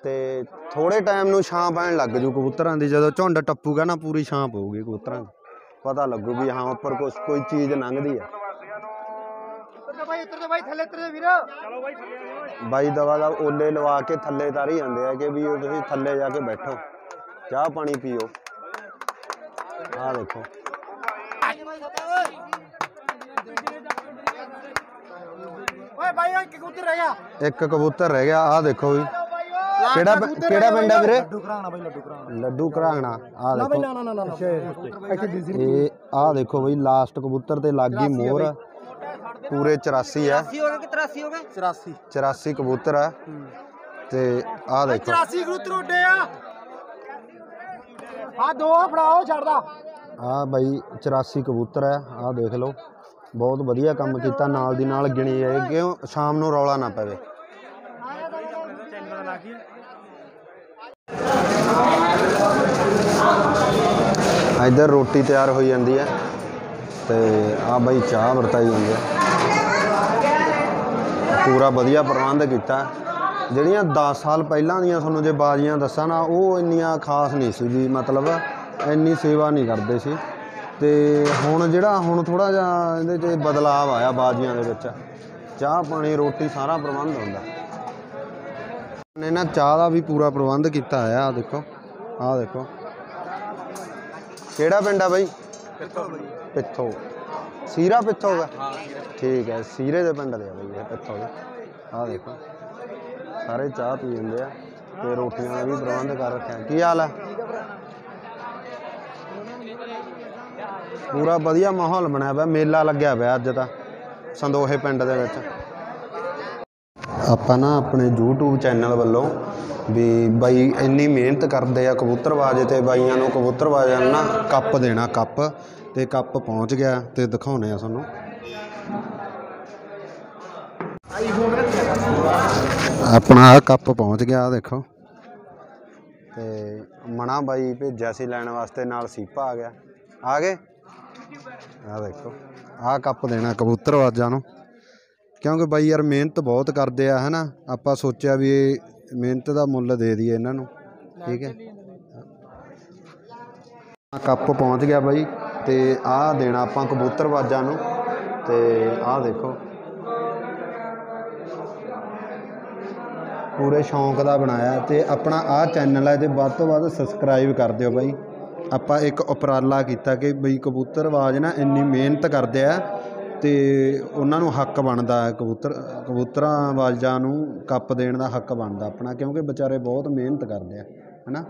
ਤੇ ਥੋੜੇ ਟਾਈਮ ਨੂੰ ਛਾਂ ਪੈਣ ਲੱਗ ਜੂ ਕਬੂਤਰਾਂ ਦੀ। ਜਦੋਂ ਝੁੰਡ ਟੱਪੂਗਾ ਨਾ, ਪੂਰੀ ਛਾਂ ਪਊਗੀ ਕਬੂਤਰਾਂ ਦੀ। ਪਤਾ ਲੱਗੂ ਵੀ ਹਾਂ, ਉੱਪਰ ਕੁਛ, ਕੋਈ ਚੀਜ਼ ਲੰਘਦੀ ਆ। ਬਾਈ ਦਵਾ ਦਾ ਓਲੇ ਲਵਾ ਕੇ ਥੱਲੇ ਤਾਰੀ ਜਾਂਦੇ ਆ ਕਿ ਵੀ ਤੁਸੀਂ ਥੱਲੇ ਜਾ ਕੇ ਬੈਠੋ। ਚਾਹ ਪਾਣੀ ਪੀਓ। ਆ ਦੇਖੋ। ਓਏ ਬਾਈ ਓਏ ਕਬੂਤਰ ਰਹਿ ਗਿਆ। ਇੱਕ ਕਬੂਤਰ ਰਹਿ ਗਿਆ ਆ ਦੇਖੋ ਵੀ। ਕਿਹੜਾ ਕਿਹੜਾ ਪਿੰਡ ਹੈ ਵੀਰੇ? ਲੱਡੂ ਕਰਾਣਾ ਬਾਈ ਲੱਡੂ ਘਰਾਂਗਣਾ ਆ ਦੇਖੋ। ਨਾ ਨਾ ਨਾ ਇੱਥੇ ਦਿਸੀ ਇਹ ਆ ਦੇਖੋ ਬਈ ਲਾਸਟ ਕਬੂਤਰ ਤੇ ਲੱਗ ਗਈ ਮੋਹਰ। ਪੂਰੇ 84 ਆ। 80 ਹੋ ਗਏ ਕਿ 83 ਹੋ ਗਏ? 84 84 ਕਬੂਤਰ ਆ। ਤੇ ਆ ਦੇਖੋ। 84 ਕਬੂਤਰ ਉੱਡੇ ਆ। ਆ ਦੋ ਫੜਾਓ ਛੱਡਦਾ ਆ ਬਾਈ 84 ਕਬੂਤਰ ਹੈ ਆ ਦੇਖ ਲਓ। ਬਹੁਤ ਵਧੀਆ ਕੰਮ ਕੀਤਾ, ਨਾਲ ਦੀ ਨਾਲ ਗਿਣੀ ਜਾਏ। ਕਿਉਂ? ਸ਼ਾਮ ਨੂੰ ਰੌਲਾ ਨਾ ਪਵੇ। ਇੱਧਰ ਰੋਟੀ ਤਿਆਰ ਹੋਈ ਜਾਂਦੀ ਹੈ ਤੇ ਆ ਬਾਈ ਚਾਹ ਵਰਤਾਈ ਜਾਂਦੀ ਹੈ। ਪੂਰਾ ਵਧੀਆ ਪ੍ਰਬੰਧ ਕੀਤਾ। ਜਿਹੜੀਆਂ 10 ਸਾਲ ਪਹਿਲਾਂ ਦੀਆਂ ਤੁਹਾਨੂੰ ਜੇ ਬਾਜ਼ੀਆਂ ਦੱਸਾਂ ਨਾ ਉਹ ਇੰਨੀਆਂ ਖਾਸ ਨਹੀਂ ਸੀ ਵੀ ਮਤਲਬ ਇੰਨੀ ਸੇਵਾ ਨਹੀਂ ਕਰਦੇ ਸੀ। ਤੇ ਹੁਣ ਜਿਹੜਾ ਹੁਣ ਥੋੜਾ ਜਿਹਾ ਇਹਦੇ 'ਚ ਬਦਲਾਅ ਆਇਆ ਬਾਜ਼ੀਆਂ ਦੇ ਵਿੱਚ। ਚਾਹ ਪਾਣੀ ਰੋਟੀ ਸਾਰਾ ਪ੍ਰਬੰਧ ਹੁੰਦਾ। ਨੇ ਨਾ ਚਾਹ ਦਾ ਵੀ ਪੂਰਾ ਪ੍ਰਬੰਧ ਕੀਤਾ ਹੋਇਆ ਆ ਦੇਖੋ ਆ ਦੇਖੋ। ਕਿਹੜਾ ਪਿੰਡ ਆ ਬਾਈ? ਪਿੱਥੋ ਸੀਰਾ ਪਿੱਥੋ ਦਾ? ਠੀਕ ਹੈ ਸੀਰੇ ਦੇ ਪਿੰਡ ਦੇ ਆ ਬਈ ਇਹ ਪਿੱਥੋ ਦੇ। ਆ ਦੇਖੋ। ਸਾਰੇ ਚਾਹ ਪੀ ਜਾਂਦੇ ਆ ਤੇ ਰੋਟੀਆਂ ਦਾ ਵੀ ਪ੍ਰਬੰਧ ਕਰ ਰੱਖਿਆ। ਕੀ ਹਾਲ ਹੈ ਪੂਰਾ ਵਧੀਆ ਮਾਹੌਲ ਬਣਿਆ ਪਿਆ, ਮੇਲਾ ਲੱਗਿਆ ਪਿਆ ਅੱਜ ਤਾਂ, ਸੰਦੋਹੇ ਪਿੰਡ ਦੇ ਵਿੱਚ। ਆਪਾਂ ਨਾ ਆਪਣੇ YouTube ਚੈਨਲ ਵੱਲੋਂ ਵੀ ਬਾਈ ਇੰਨੀ ਮਿਹਨਤ ਕਰਦੇ ਆ ਕਬੂਤਰਬਾਜ਼ ਤੇ ਬਾਈਆਂ ਨੂੰ ਕਬੂਤਰਬਾਜ਼ਾਂ ਨੂੰ ਨਾ ਕੱਪ ਦੇਣਾ, ਕੱਪ, ਤੇ ਕੱਪ ਪਹੁੰਚ ਗਿਆ ਤੇ ਦਿਖਾਉਣੇ ਆ ਤੁਹਾਨੂੰ। ਆਪਣਾ ਆਹ ਕੱਪ ਪਹੁੰਚ ਗਿਆ, ਆਹ ਦੇਖੋ। ਤੇ ਮਣਾ ਬਾਈ ਭੇਜਿਆ ਸੀ ਲੈਣ ਵਾਸਤੇ, ਨਾਲ ਸੀਪਾ ਆ ਗਿਆ। ਆ ਗਏ? ਆਹ ਦੇਖੋ, ਆਹ ਕੱਪ ਦੇਣਾ ਕਬੂਤਰਵਾਜ਼ਾਂ ਨੂੰ। ਕਿਉਂਕਿ ਬਾਈ ਯਾਰ ਮਿਹਨਤ ਬਹੁਤ ਕਰਦੇ ਆ, ਹਨਾ? ਆਪਾਂ ਸੋਚਿਆ ਵੀ ਇਹ ਮਿਹਨਤ ਦਾ ਮੁੱਲ ਦੇ ਦਈਏ ਇਹਨਾਂ ਨੂੰ। ਠੀਕ ਹੈ? ਆਹ ਕੱਪ ਪਹੁੰਚ ਗਿਆ ਬਾਈ, ਤੇ ਆਹ ਦੇਣਾ ਆਪਾਂ ਕਬੂਤਰਬਾਜ਼ਾਂ ਨੂੰ। ਤੇ ਆਹ ਦੇਖੋ ਪੂਰੇ ਸ਼ੌਂਕ ਦਾ ਬਣਾਇਆ ਤੇ ਆਪਣਾ ਆਹ ਚੈਨਲ ਹੈ ਤੇ ਵੱਧ ਤੋਂ ਵੱਧ ਸਬਸਕ੍ਰਾਈਬ ਕਰ ਦਿਓ ਬਾਈ। ਆਪਾਂ ਇੱਕ ਉਪਰਾਲਾ ਕੀਤਾ ਕਿ ਬਈ ਕਬੂਤਰਬਾਜ਼ ਨਾ ਇੰਨੀ ਮਿਹਨਤ ਕਰਦੇ ਆ ਤੇ ਉਹਨਾਂ ਨੂੰ ਹੱਕ ਬਣਦਾ, ਕਬੂਤਰ, ਕਬੂਤਰਾਂ ਬਾਜ਼ਾਂ ਨੂੰ ਕੱਪ ਦੇਣ ਦਾ ਹੱਕ ਬਣਦਾ ਆਪਣਾ, ਕਿਉਂਕਿ ਵਿਚਾਰੇ ਬਹੁਤ ਮਿਹਨਤ ਕਰਦੇ ਆ, ਹਨਾ?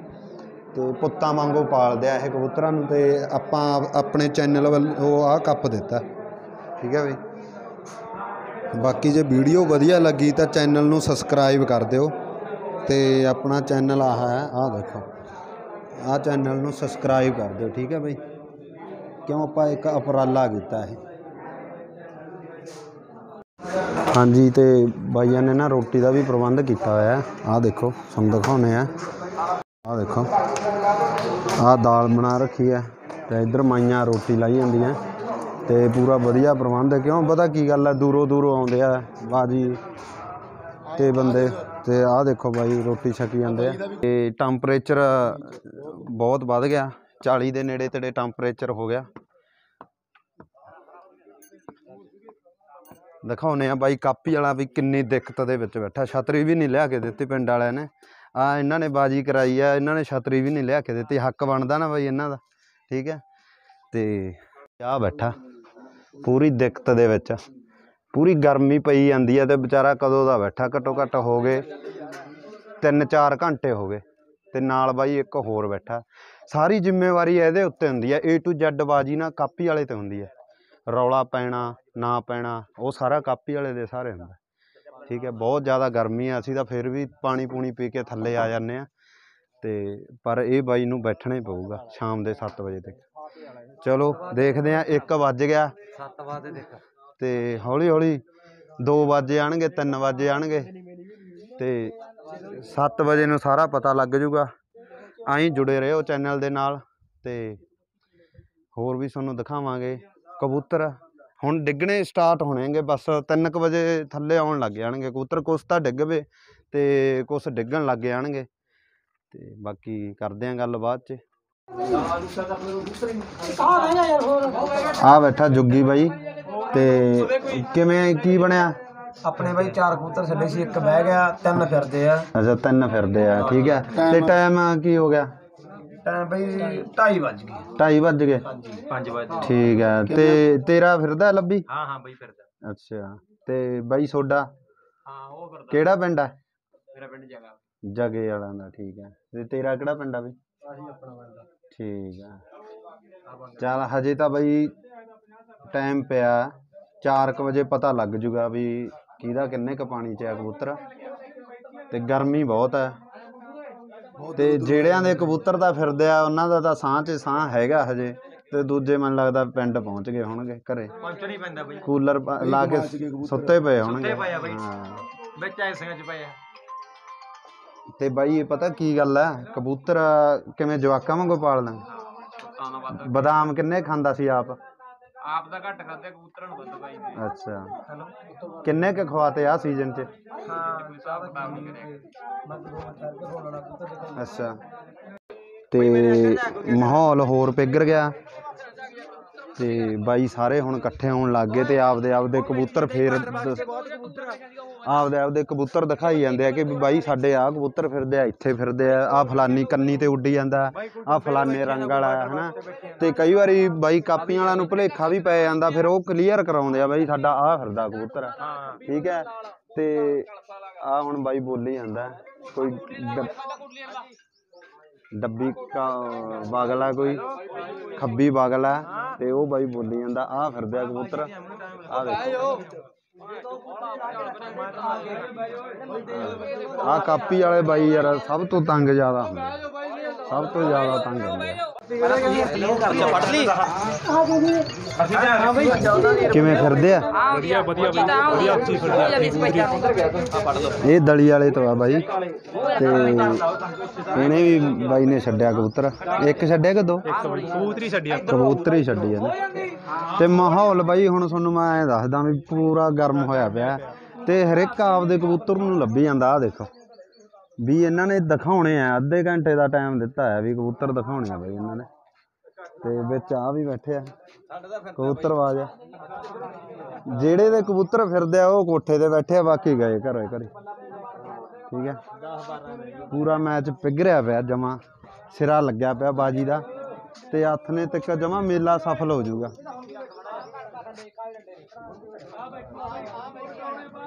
ਤੇ ਪੁੱਤਾਂ ਵਾਂਗੂ ਪਾਲਦੇ ਆ ਇਹ ਕਬੂਤਰਾਂ ਨੂੰ ਤੇ ਆਪਾਂ ਆਪਣੇ ਚੈਨਲ ਵੱਲ ਉਹ ਆਹ ਕੱਪ ਦਿੱਤਾ, ਠੀਕ ਹੈ ਬਈ? ਬਾਕੀ ਜੇ ਵੀਡੀਓ ਵਧੀਆ ਲੱਗੀ ਤਾਂ ਚੈਨਲ ਨੂੰ ਸਬਸਕ੍ਰਾਈਬ ਕਰ ਦਿਓ ਤੇ ਆਪਣਾ ਚੈਨਲ ਆਹ ਹੈ, ਆਹ ਦੇਖੋ। ਆਹ ਚੈਨਲ ਨੂੰ ਸਬਸਕ੍ਰਾਈਬ ਕਰ ਦਿਓ, ਠੀਕ ਹੈ ਬਈ? ਕਿਉਂ ਆਪਾਂ ਇੱਕ ਉਪਰਾਲਾ ਕੀਤਾ ਇਹ? ਹਾਂਜੀ, ਤੇ ਬਾਈਆਂ ਨੇ ਨਾ ਰੋਟੀ ਦਾ ਵੀ ਪ੍ਰਬੰਧ ਕੀਤਾ ਹੋਇਆ। ਆਹ ਦੇਖੋ, ਤੁਹਾਨੂੰ ਦਿਖਾਉਣੇ ਆ। ਆਹ ਦੇਖੋ। ਆਹ ਦਾਲ ਬਣਾ ਰੱਖੀ ਹੈ ਤੇ ਇੱਧਰ ਮਾਈਆਂ ਰੋਟੀ ਲਾਈ ਜਾਂਦੀਆਂ। ਤੇ ਪੂਰਾ ਵਧੀਆ ਪ੍ਰਬੰਧ ਹੈ। ਕਿਉਂ? ਪਤਾ ਕੀ ਗੱਲ ਹੈ? ਦੂਰੋਂ ਦੂਰੋਂ ਆਉਂਦੇ ਆ ਬਾਜੀ ਤੇ ਬੰਦੇ ਤੇ ਆਹ ਦੇਖੋ ਬਾਈ, ਰੋਟੀ ਛਕੀ ਜਾਂਦੇ ਆ। ਤੇ ਟੈਂਪਰੇਚਰ ਬਹੁਤ ਵੱਧ ਗਿਆ। 40 ਦੇ ਨੇੜੇ ਤੇੜੇ ਟੈਂਪਰੇਚਰ ਹੋ ਗਿਆ। ਦਿਖਾਉਨੇ ਆ ਬਾਈ, ਕਾਪੀ ਵਾਲਾ ਵੀ ਕਿੰਨੀ ਦਿੱਕਤ ਦੇ ਵਿੱਚ ਬੈਠਾ। ਛਤਰੀ ਵੀ ਨਹੀਂ ਲਿਆ ਕੇ ਦਿੱਤੀ ਪਿੰਡ ਵਾਲਿਆਂ ਨੇ। ਆ ਇਹਨਾਂ ਨੇ ਬਾਜੀ ਕਰਾਈ ਆ, ਇਹਨਾਂ ਨੇ ਛਤਰੀ ਵੀ ਨਹੀਂ ਲਿਆ ਕੇ ਦਿੱਤੀ। ਹੱਕ ਬਣਦਾ ਨਾ ਬਾਈ ਇਹਨਾਂ ਦਾ। ਠੀਕ ਹੈ? ਤੇ ਆ ਬੈਠਾ। ਪੂਰੀ ਦਿੱਕਤ ਦੇ ਵਿੱਚ। ਪੂਰੀ ਗਰਮੀ ਪਈ ਜਾਂਦੀ ਹੈ ਤੇ ਵਿਚਾਰਾ ਕਦੋਂ ਦਾ ਬੈਠਾ? ਘੱਟੋ ਘੱਟ ਹੋ ਗਏ 3-4 ਘੰਟੇ ਹੋ ਗਏ ਤੇ ਨਾਲ ਬਾਈ ਇੱਕ ਹੋਰ ਬੈਠਾ। ਸਾਰੀ ਜ਼ਿੰਮੇਵਾਰੀ ਇਹਦੇ ਉੱਤੇ ਹੁੰਦੀ ਹੈ। A to Z ਬਾਜੀ ਨਾ ਕਾਪੀ ਵਾਲੇ ਤੇ ਹੁੰਦੀ ਹੈ। ਰੌਲਾ ਪੈਣਾ, ਨਾ ਪੈਣਾ, ਉਹ ਸਾਰਾ ਕਾਪੀ ਵਾਲੇ ਦੇ ਸਾਰੇ ਹੁੰਦਾ ਠੀਕ ਹੈ, ਬਹੁਤ ਜ਼ਿਆਦਾ ਗਰਮੀ ਆ ਅਸੀਂ ਤਾਂ ਫਿਰ ਵੀ ਪਾਣੀ ਪੂਣੀ ਪੀ ਕੇ ਥੱਲੇ ਆ ਜਾਂਦੇ ਆ ਤੇ ਪਰ ਇਹ ਬਾਈ ਨੂੰ ਬੈਠਣਾ ਹੀ ਪਊਗਾ ਸ਼ਾਮ ਦੇ 7 ਵਜੇ ਤੱਕ। ਚਲੋ ਦੇਖਦੇ ਆ 1 ਵੱਜ ਗਿਆ। 7 ਵਜੇ ਦੇਖ। ਤੇ ਹੌਲੀ ਹੌਲੀ 2 ਵਜੇ ਆਣਗੇ 3 ਵਜੇ ਆਣਗੇ ਤੇ 7 ਵਜੇ ਨੂੰ ਸਾਰਾ ਪਤਾ ਲੱਗ ਜਾਊਗਾ ਆਈ ਜੁੜੇ ਰਹੋ ਚੈਨਲ ਦੇ ਨਾਲ ਤੇ ਹੋਰ ਵੀ ਤੁਹਾਨੂੰ ਦਿਖਾਵਾਂਗੇ। ਕਬੂਤਰ ਹੁਣ ਡਿੱਗਣੇ ਸਟਾਰਟ ਹੋਣਗੇ ਬਸ 3 ਵਜੇ ਥੱਲੇ ਆਉਣ ਲੱਗ ਜਾਣਗੇ। ਕਬੂਤਰ ਕੁਛ ਤਾਂ ਡਿੱਗ ਪਏ ਤੇ ਕੁਛ ਡਿੱਗਣ ਲੱਗ ਜਾਣਗੇ। ਤੇ ਬਾਕੀ ਕਰਦੇ ਆਂ ਗੱਲ ਬਾਅਦ ਚ। ਆ ਬੈਠਾ ਜੁੱਗੀ ਬਾਈ ਤੇ ਕਿਵੇਂ ਕੀ ਬਣਿਆ? ਆਪਣੇ ਬਾਈ ਚਾਰ ਕਬੂਤਰ ਛੱਡੇ ਸੀ ਇੱਕ ਬਹਿ ਗਿਆ ਤਿੰਨ ਫਿਰਦੇ ਆ। ਅੱਛਾ ਤਿੰਨ ਫਿਰਦੇ ਆ ਠੀਕ ਹੈ ਤੇ ਟਾਈਮ ਕੀ ਹੋ ਗਿਆ? ਟਾਈਮ ਬਾਈ 2:30 ਵੱਜ ਗਏ। 2:30 ਵੱਜ ਗਏ? ਹਾਂਜੀ। 5 ਵਜੇ ਠੀਕ ਹੈ ਤੇ ਤੇਰਾ ਫਿਰਦਾ ਲੱਭੀ? ਹਾਂ ਹਾਂ ਬਾਈ ਫਿਰਦਾ। ਅੱਛਾ ਤੇ ਬਾਈ ਸੋਡਾ ਹਾਂ ਉਹ ਫਿਰਦਾ। ਕਿਹੜਾ ਪਿੰਡ ਹੈ ਮੇਰਾ ਪਿੰਡ ਜਗਾ। ਜਗੇ ਵਾਲਾਂ ਦਾ ਠੀਕ ਹੈ ਤੇ ਤੇਰਾ ਕਿਹੜਾ ਪਿੰਡ ਆ ਬਈ? ਆਹੀ ਆਪਣਾ ਪਿੰਡ ਠੀਕ ਆ। ਚੱਲ ਹਜੇ ਤਾਂ ਬਈ ਟਾਈਮ ਪਿਆ। 4 ਵਜੇ ਪਤਾ ਲੱਗ ਜੂਗਾ ਵੀ ਕਿਹਦਾ ਕਿੰਨੇ ਕ ਪਾਣੀ ਚ ਆ ਕਬੂਤਰ। ਤੇ ਗਰਮੀ ਬਹੁਤ ਹੈ ਤੇ ਜਿਹੜਿਆਂ ਦੇ ਕਬੂਤਰ ਦਾ ਫਿਰਦੇ ਆ ਉਹਨਾਂ ਦਾ ਤਾਂ ਸਾਹ 'ਚ ਸਾਹ ਹੈਗਾ ਹਜੇ। ਤੇ ਦੂਜੇ ਮੈਨੂੰ ਲੱਗਦਾ ਪਿੰਡ ਪਹੁੰਚ ਗਏ ਹੋਣਗੇ ਘਰੇ। ਪਹੁੰਚ ਨਹੀਂ ਪੈਂਦਾ ਬਾਈ। ਕੂਲਰ ਲਾ ਕੇ ਸੁੱਤੇ ਪਏ ਹੋਣਗੇ। ਪਏ ਆ ਬਈ। ਵਿੱਚ ਸਿੰਘਾਂ ਚ ਪਏ ਆ। ਤੇ ਬਾਈ ਇਹ ਪਤਾ ਕੀ ਗੱਲ ਹੈ ਕਬੂਤਰ ਕਿਵੇਂ ਜਵਾਕਾਂ ਵਾਂਗੂ ਤਾਂ ਵੱਧ। ਬਦਾਮ ਕਿੰਨੇ ਖਾਂਦਾ ਸੀ ਆਪ? ਆਪ ਦਾ ਘੱਟ ਖਾਦੇ ਕਬੂਤਰਾਂ ਨੂੰ ਵੱਧ ਬਾਈ। ਅੱਛਾ। ਹੈਲੋ? ਕਿੰਨੇ ਕ ਖਵਾਤੇ ਆ ਸੀਜ਼ਨ 'ਚ? ਹਾਂ ਕੋਈ ਨਹੀਂ ਕਰਿਆ। ਦੋ ਦੇ ਅੱਛਾ। ਤੇ ਮਾਹੌਲ ਹੋਰ ਪਿਗਰ ਗਿਆ। ਤੇ ਬਾਈ ਸਾਰੇ ਹੁਣ ਇਕੱਠੇ ਹੋਣ ਲੱਗ ਗਏ ਤੇ ਆਪਦੇ ਆਪਦੇ ਕਬੂਤਰ ਫੇਰ ਆਪਦੇ ਆਪਦੇ ਕਬੂਤਰ ਦਿਖਾਈ ਜਾਂਦੇ ਆ ਕਿ ਵੀ ਬਾਈ ਸਾਡੇ ਆ ਕਬੂਤਰ ਫਿਰਦੇ ਆ ਇੱਥੇ ਫਿਰਦੇ ਆ ਆ ਫਲਾਨੀ ਕੰਨੀ ਤੇ ਉੱਡੀ ਜਾਂਦਾ ਆ ਫਲਾਨੇ ਰੰਗ ਵਾਲਾ ਹੈ, ਹਨਾ? ਤੇ ਕਈ ਵਾਰੀ ਬਾਈ ਕਾਪੀਆਂ ਵਾਲਿਆਂ ਨੂੰ ਭੁਲੇਖਾ ਵੀ ਪੈ ਜਾਂਦਾ ਫਿਰ ਉਹ ਕਲੀਅਰ ਕਰਾਉਂਦੇ ਆ ਬਾਈ ਸਾਡਾ ਆ ਫਿਰਦਾ ਕਬੂਤਰ। ਹਾਂ ਠੀਕ ਹੈ? ਤੇ ਆ ਹੁਣ ਬਾਈ ਬੋਲੀ ਜਾਂਦਾ ਕੋਈ ਡੱਬੀ ਕਾ ਬਾਗਲਾ ਕੋਈ, ਖੱਬੀ ਬਾਗਲਾ ਤੇ ਉਹ ਬਾਈ ਬੋਲੀ ਜਾਂਦਾ ਆ ਫਿਰਦੇ ਕਬੂਤਰ। ਆ ਦੇਖੋ। ਆ ਕਾਪੀ ਵਾਲੇ ਬਾਈ ਯਾਰ, ਸਭ ਤੋਂ ਤੰਗ ਜ਼ਿਆਦਾ ਹੁੰਦੇ ਸਭ ਤੋਂ ਜ਼ਿਆਦਾ ਤੰਗ ਹੁੰਦੇ ਆ। ਕਿਵੇਂ ਫਿਰਦੇ ਆ? ਇਹ ਦਲੀ ਵਾਲੇ ਤੋਂ ਆ ਬਾਈ। ਤੇ ਇਹਨੇ ਵੀ ਬਾਈ ਨੇ ਛੱਡਿਆ ਕਬੂਤਰ। ਇੱਕ ਛੱਡਿਆ ਕਿ ਦੋ? ਕਬੂਤਰੀ ਛੱਡੀ ਕਬੂਤਰ ਹੀ ਛੱਡੀ ਇਹਨੇ। ਤੇ ਮਾਹੌਲ ਬਾਈ ਹੁਣ ਤੁਹਾਨੂੰ ਮੈਂ ਐਂ ਦੱਸਦਾ ਵੀ ਪੂਰਾ ਗਰਮ ਹੋਇਆ ਪਿਆ। ਤੇ ਹਰ ਇੱਕ ਆਪਦੇ ਕਬੂਤਰ ਨੂੰ ਲੱਭੀ ਜਾਂਦਾ ਆ ਦੇਖੋ। ਵੀ ਇਹਨਾਂ ਨੇ ਦਿਖਾਉਣੇ ਆ, ਅੱਧੇ ਘੰਟੇ ਦਾ ਟਾਈਮ ਦਿੱਤਾ ਹੈ ਵੀ ਕਬੂਤਰ ਦਿਖਾਉਣੇ ਆ ਬਾਈ ਇਹਨਾਂ ਨੇ। ਤੇ ਵਿੱਚ ਆ ਵੀ ਬੈਠੇ ਆ ਕਬੂਤਰਵਾਜ ਜਿਹੜੇ ਦੇ ਕਬੂਤਰ ਫਿਰਦੇ ਆ, ਉਹ ਕੋਠੇ ਤੇ ਬੈਠੇ ਆ, ਬਾਕੀ ਗਏ ਘਰੇ ਘਰੇ। ਠੀਕ ਹੈ ਪੂਰਾ ਮੈਚ ਪਿਗਰਿਆ ਪਿਆ ਜਮਾ, ਸਿਰਾ ਲੱਗਿਆ ਪਿਆ ਬਾਜੀ ਦਾ। ਤੇ ਹੱਥ ਨੇ ਤੱਕ ਜਮਾ ਮੇਲਾ ਸਫਲ ਹੋ ਜਾਊਗਾ।